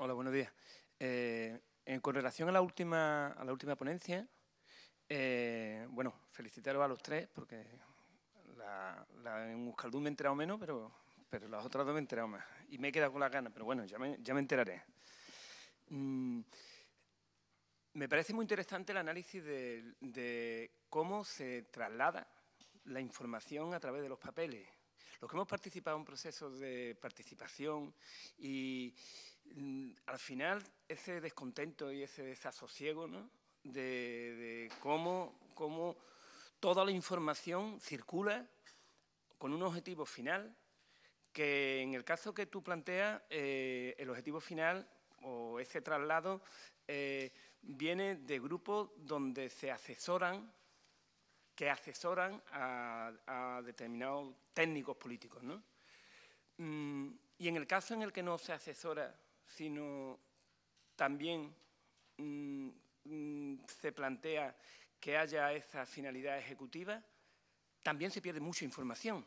Hola, buenos días. Eh, en, con relación a la última, a la última ponencia, eh, bueno, felicitaros a los tres, porque la, la, en Euskaldun me he enterado menos, pero, pero las otras dos me he enterado más. Y me he quedado con las ganas, pero bueno, ya me, ya me enteraré. Mm, me parece muy interesante el análisis de, de cómo se traslada la información a través de los papeles. Los que hemos participado en procesos de participación y, al final ese descontento y ese desasosiego ¿no? de, de cómo, cómo, toda la información circula con un objetivo final que en el caso que tú planteas, eh, el objetivo final o ese traslado eh, viene de grupos donde se asesoran, que asesoran a, determinados técnicos políticos. ¿no? Mm, y en el caso en el que no se asesora sino también mmm, mmm, se plantea que haya esa finalidad ejecutiva, también se pierde mucha información.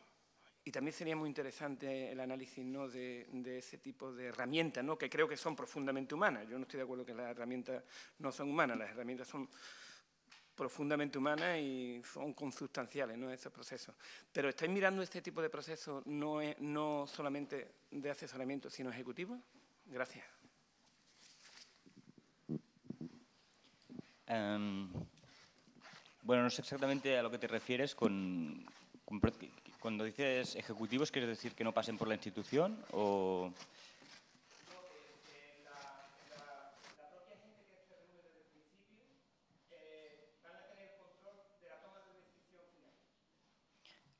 Y también sería muy interesante el análisis ¿no? de, ese tipo de herramientas, ¿no? que creo que son profundamente humanas. Yo no estoy de acuerdo que las herramientas no son humanas, las herramientas son profundamente humanas y son consustanciales ¿no? esos procesos. Pero ¿estáis mirando este tipo de procesos no, no solamente de asesoramiento, sino ejecutivo? Gracias. Um, bueno, no sé exactamente a lo que te refieres con, con, cuando dices ejecutivos, ¿quieres decir que no pasen por la institución o...?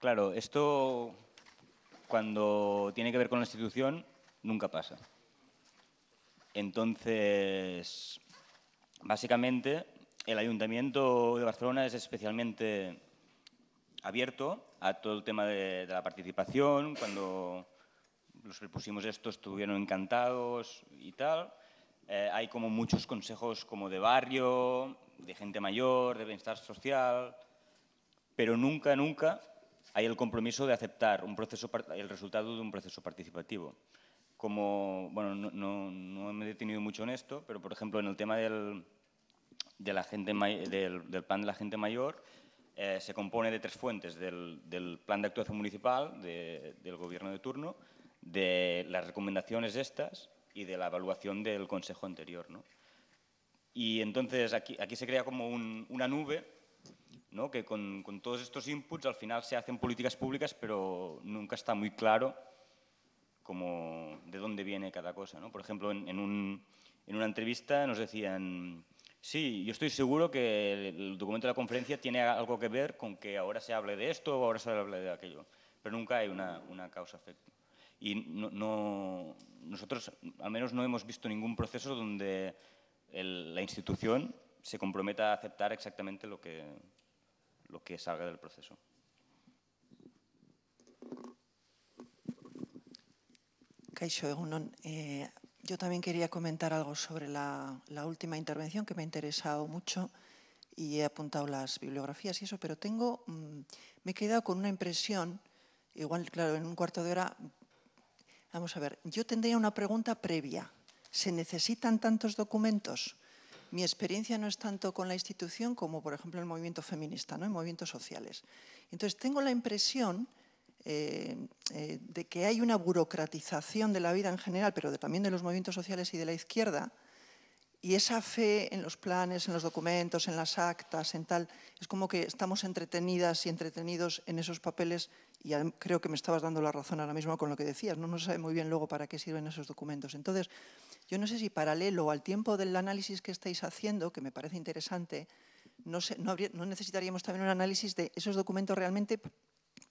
Claro, esto cuando tiene que ver con la institución nunca pasa. Entonces, básicamente, el Ayuntamiento de Barcelona es especialmente abierto a todo el tema de, la participación. Cuando los que pusimos esto estuvieron encantados y tal. Eh, hay como muchos consejos como de barrio, de gente mayor, de bienestar social, pero nunca, nunca hay el compromiso de aceptar un proceso, el resultado de un proceso participativo como, bueno, no, no, me he detenido mucho en esto, pero por ejemplo en el tema del, de la gente del, del, plan de la gente mayor, eh, se compone de tres fuentes, del, del plan de actuación municipal, de, del gobierno de turno, de las recomendaciones estas y de la evaluación del consejo anterior. ¿no? Y entonces aquí, aquí se crea como un, una nube ¿no? que con, con todos estos inputs al final se hacen políticas públicas, pero nunca está muy claro como de dónde viene cada cosa. ¿no? Por ejemplo, en, en, un, en, una entrevista nos decían, sí, yo estoy seguro que el documento de la conferencia tiene algo que ver con que ahora se hable de esto o ahora se hable de aquello, pero nunca hay una, una causa-efecto. Y no, no, nosotros al menos no hemos visto ningún proceso donde el, la institución se comprometa a aceptar exactamente lo que, lo que salga del proceso. Egunon, eh, yo también quería comentar algo sobre la, la, última intervención que me ha interesado mucho y he apuntado las bibliografías y eso, pero tengo, mmm, me he quedado con una impresión, igual, claro, en un cuarto de hora, vamos a ver, yo tendría una pregunta previa. ¿Se necesitan tantos documentos? Mi experiencia no es tanto con la institución como, por ejemplo, el movimiento feminista, ¿no? en movimientos sociales. Entonces, tengo la impresión eh, eh, de que hay una burocratización de la vida en general, pero de, también de los movimientos sociales y de la izquierda, y esa fe en los planes, en los documentos, en las actas, en tal, es como que estamos entretenidas y entretenidos en esos papeles y creo que me estabas dando la razón ahora mismo con lo que decías, no, no se sabe muy bien luego para qué sirven esos documentos. Entonces, yo no sé si paralelo al tiempo del análisis que estáis haciendo, que me parece interesante, no, sé, no, habría, no necesitaríamos también un análisis de esos documentos realmente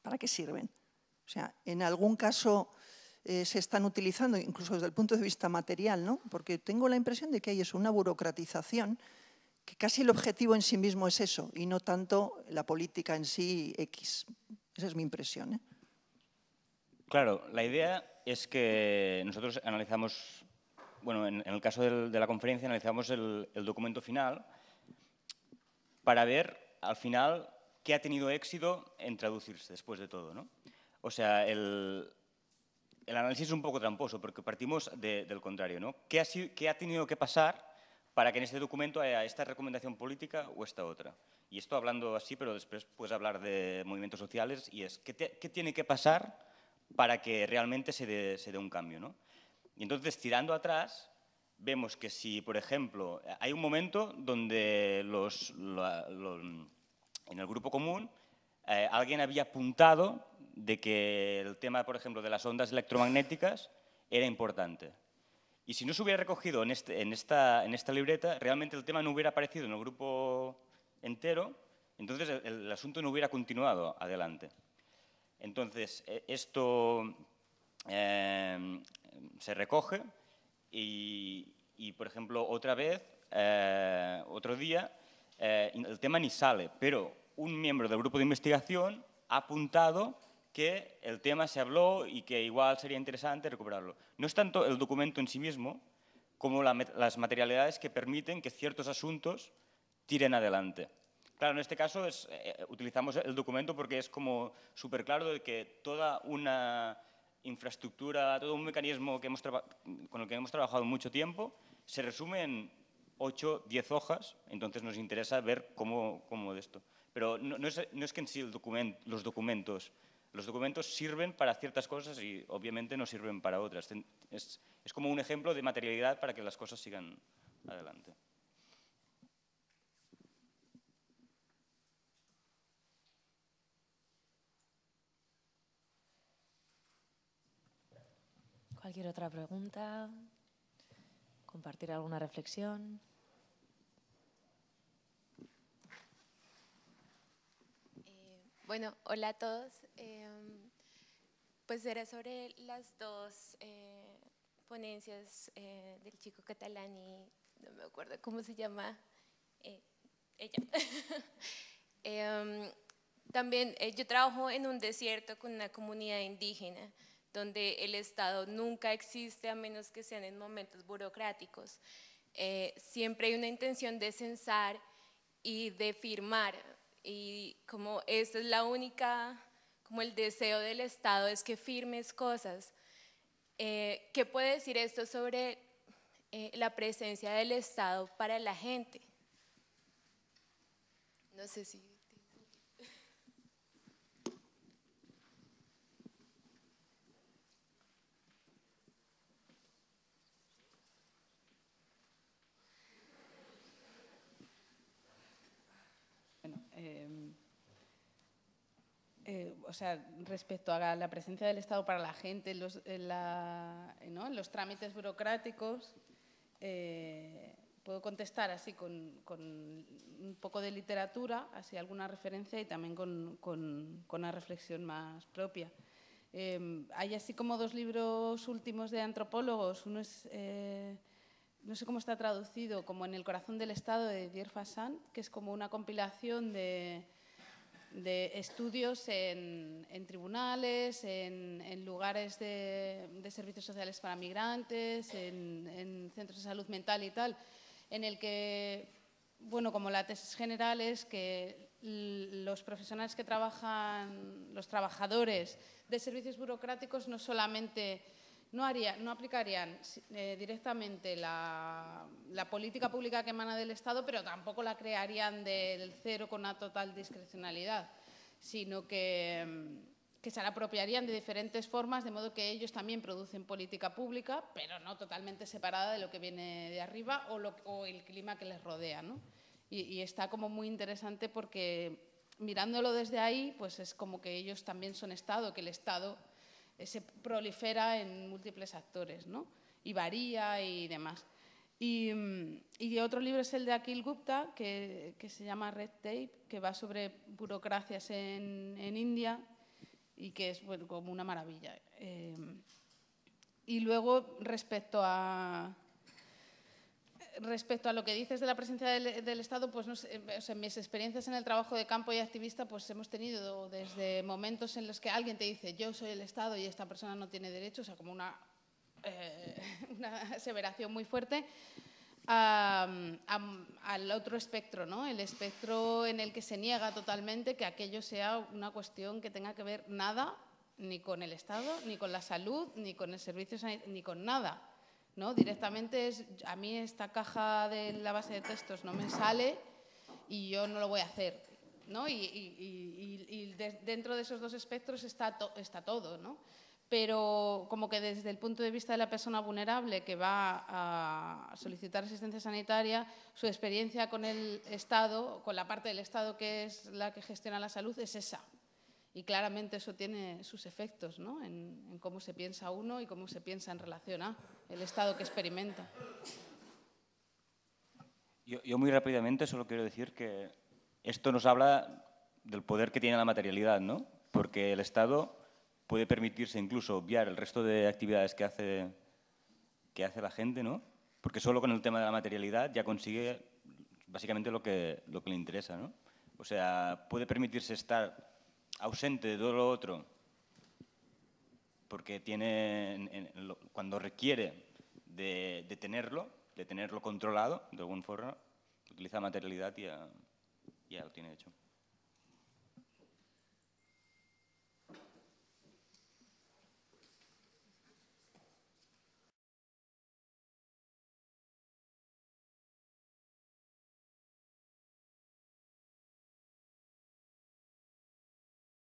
para qué sirven. O sea, en algún caso eh, se están utilizando, incluso desde el punto de vista material, ¿no? porque tengo la impresión de que hay eso, una burocratización, que casi el objetivo en sí mismo es eso, y no tanto la política en sí X. Esa es mi impresión. ¿eh? Claro, la idea es que nosotros analizamos, bueno, en, el caso de la conferencia analizamos el, documento final para ver al final qué ha tenido éxito en traducirse después de todo. ¿no? O sea, el, análisis es un poco tramposo porque partimos del contrario. ¿no? ¿Qué, ha, ¿Qué ha tenido que pasar para que en este documento haya esta recomendación política o esta otra? Y esto hablando así, pero después puedes hablar de movimientos sociales y es, ¿qué, qué tiene que pasar para que realmente se dé, un cambio. ¿no? Y entonces, tirando atrás, vemos que si, por ejemplo, hay un momento donde los, en el grupo común eh, alguien había apuntado de que el tema, por ejemplo, de las ondas electromagnéticas era importante. Y si no se hubiera recogido en, este, esta, libreta, realmente el tema no hubiera aparecido en el grupo entero, entonces el asunto no hubiera continuado adelante. Entonces, eh, esto em, se recoge y, por ejemplo, otra vez, eh, otro día, eh, el tema ni sale, pero un miembro del grupo de investigación ha apuntado que el tema se habló y que igual sería interesante recuperarlo. No es tanto el documento en sí mismo como las materialidades que permiten que ciertos asuntos tiren adelante. Claro, en este caso eh, utilizamos el documento porque es como súper claro de que toda una infraestructura, todo un mecanismo con el que hemos trabajado mucho tiempo se resume en 8, 10 hojas, entonces nos interesa ver cómo de esto. Pero no, es, que en sí el los documentos, los documentos sirven para ciertas cosas y obviamente no sirven para otras. Es, es como un ejemplo de materialidad para que las cosas sigan adelante. ¿Cualquier otra pregunta? ¿Compartir alguna reflexión? Eh, bueno, hola a todos. Em, pues era sobre las dos eh, ponencias eh, del chico catalán y no me acuerdo cómo se llama ella. Em, también yo trabajo en un desierto con una comunidad indígena donde el Estado nunca existe a menos que sean en momentos burocráticos. Eh, siempre hay una intención de censar y de firmar y como esta es la única, como el deseo del Estado es que firmes cosas. Eh, ¿Qué puede decir esto sobre eh, la presencia del Estado para la gente? No sé si... Eh, o sea, respecto a la presencia del Estado para la gente en los, los trámites burocráticos, eh, puedo contestar así con, un poco de literatura, así alguna referencia y también con, una reflexión más propia. Eh, hay así como dos libros últimos de antropólogos. Uno es, no sé cómo está traducido, como En el corazón del Estado de Dier Fassan, que es como una compilación de de estudios en, tribunales, en, lugares de, servicios sociales para migrantes, en, centros de salud mental y tal, en el que, bueno, como la tesis general es que los profesionales que trabajan, los trabajadores de servicios burocráticos no solamente no, aplicarían eh, directamente la, política pública que emana del Estado, pero tampoco la crearían del cero con una total discrecionalidad, sino que, se la apropiarían de diferentes formas, de modo que ellos también producen política pública, pero no totalmente separada de lo que viene de arriba o, lo, el clima que les rodea. ¿no? Y está como muy interesante porque mirándolo desde ahí, pues es como que ellos también son Estado, que el Estado se prolifera en múltiples actores, ¿no? Y varía y demás. Y, y, otro libro es el de Akil Gupta, que, que, se llama Red Tape, que va sobre burocracias en, en India y que es como una maravilla. Eh, y luego, respecto a, respecto a lo que dices de la presencia del, Estado, pues no en mis experiencias en el trabajo de campo y activista, pues hemos tenido desde momentos en los que alguien te dice yo soy el Estado y esta persona no tiene derechos, o sea, como una, eh, una aseveración muy fuerte, al otro espectro, ¿no? el espectro en el que se niega totalmente que aquello sea una cuestión que tenga que ver nada ni con el Estado, ni con la salud, ni con el servicio sanitario, ni con nada. ¿No? Directamente es, a mí esta caja de la base de textos no me sale y yo no lo voy a hacer. ¿no? Y, dentro de esos dos espectros está, está todo. ¿no? Pero como que desde el punto de vista de la persona vulnerable que va a solicitar asistencia sanitaria, su experiencia con el Estado, con la parte del Estado que es la que gestiona la salud, es esa. Y claramente eso tiene sus efectos ¿no? en, cómo se piensa uno y cómo se piensa en relación a el estado que experimenta. Yo, muy rápidamente solo quiero decir que esto nos habla del poder que tiene la materialidad, ¿no? porque el Estado puede permitirse incluso obviar el resto de actividades que hace, que hace la gente, ¿no? porque solo con el tema de la materialidad ya consigue básicamente lo que, lo que le interesa. ¿no? O sea, puede permitirse estar ausente de todo lo otro, porque tiene, cuando requiere de, tenerlo, de tenerlo controlado de algún forma, utiliza materialidad y ya lo tiene hecho.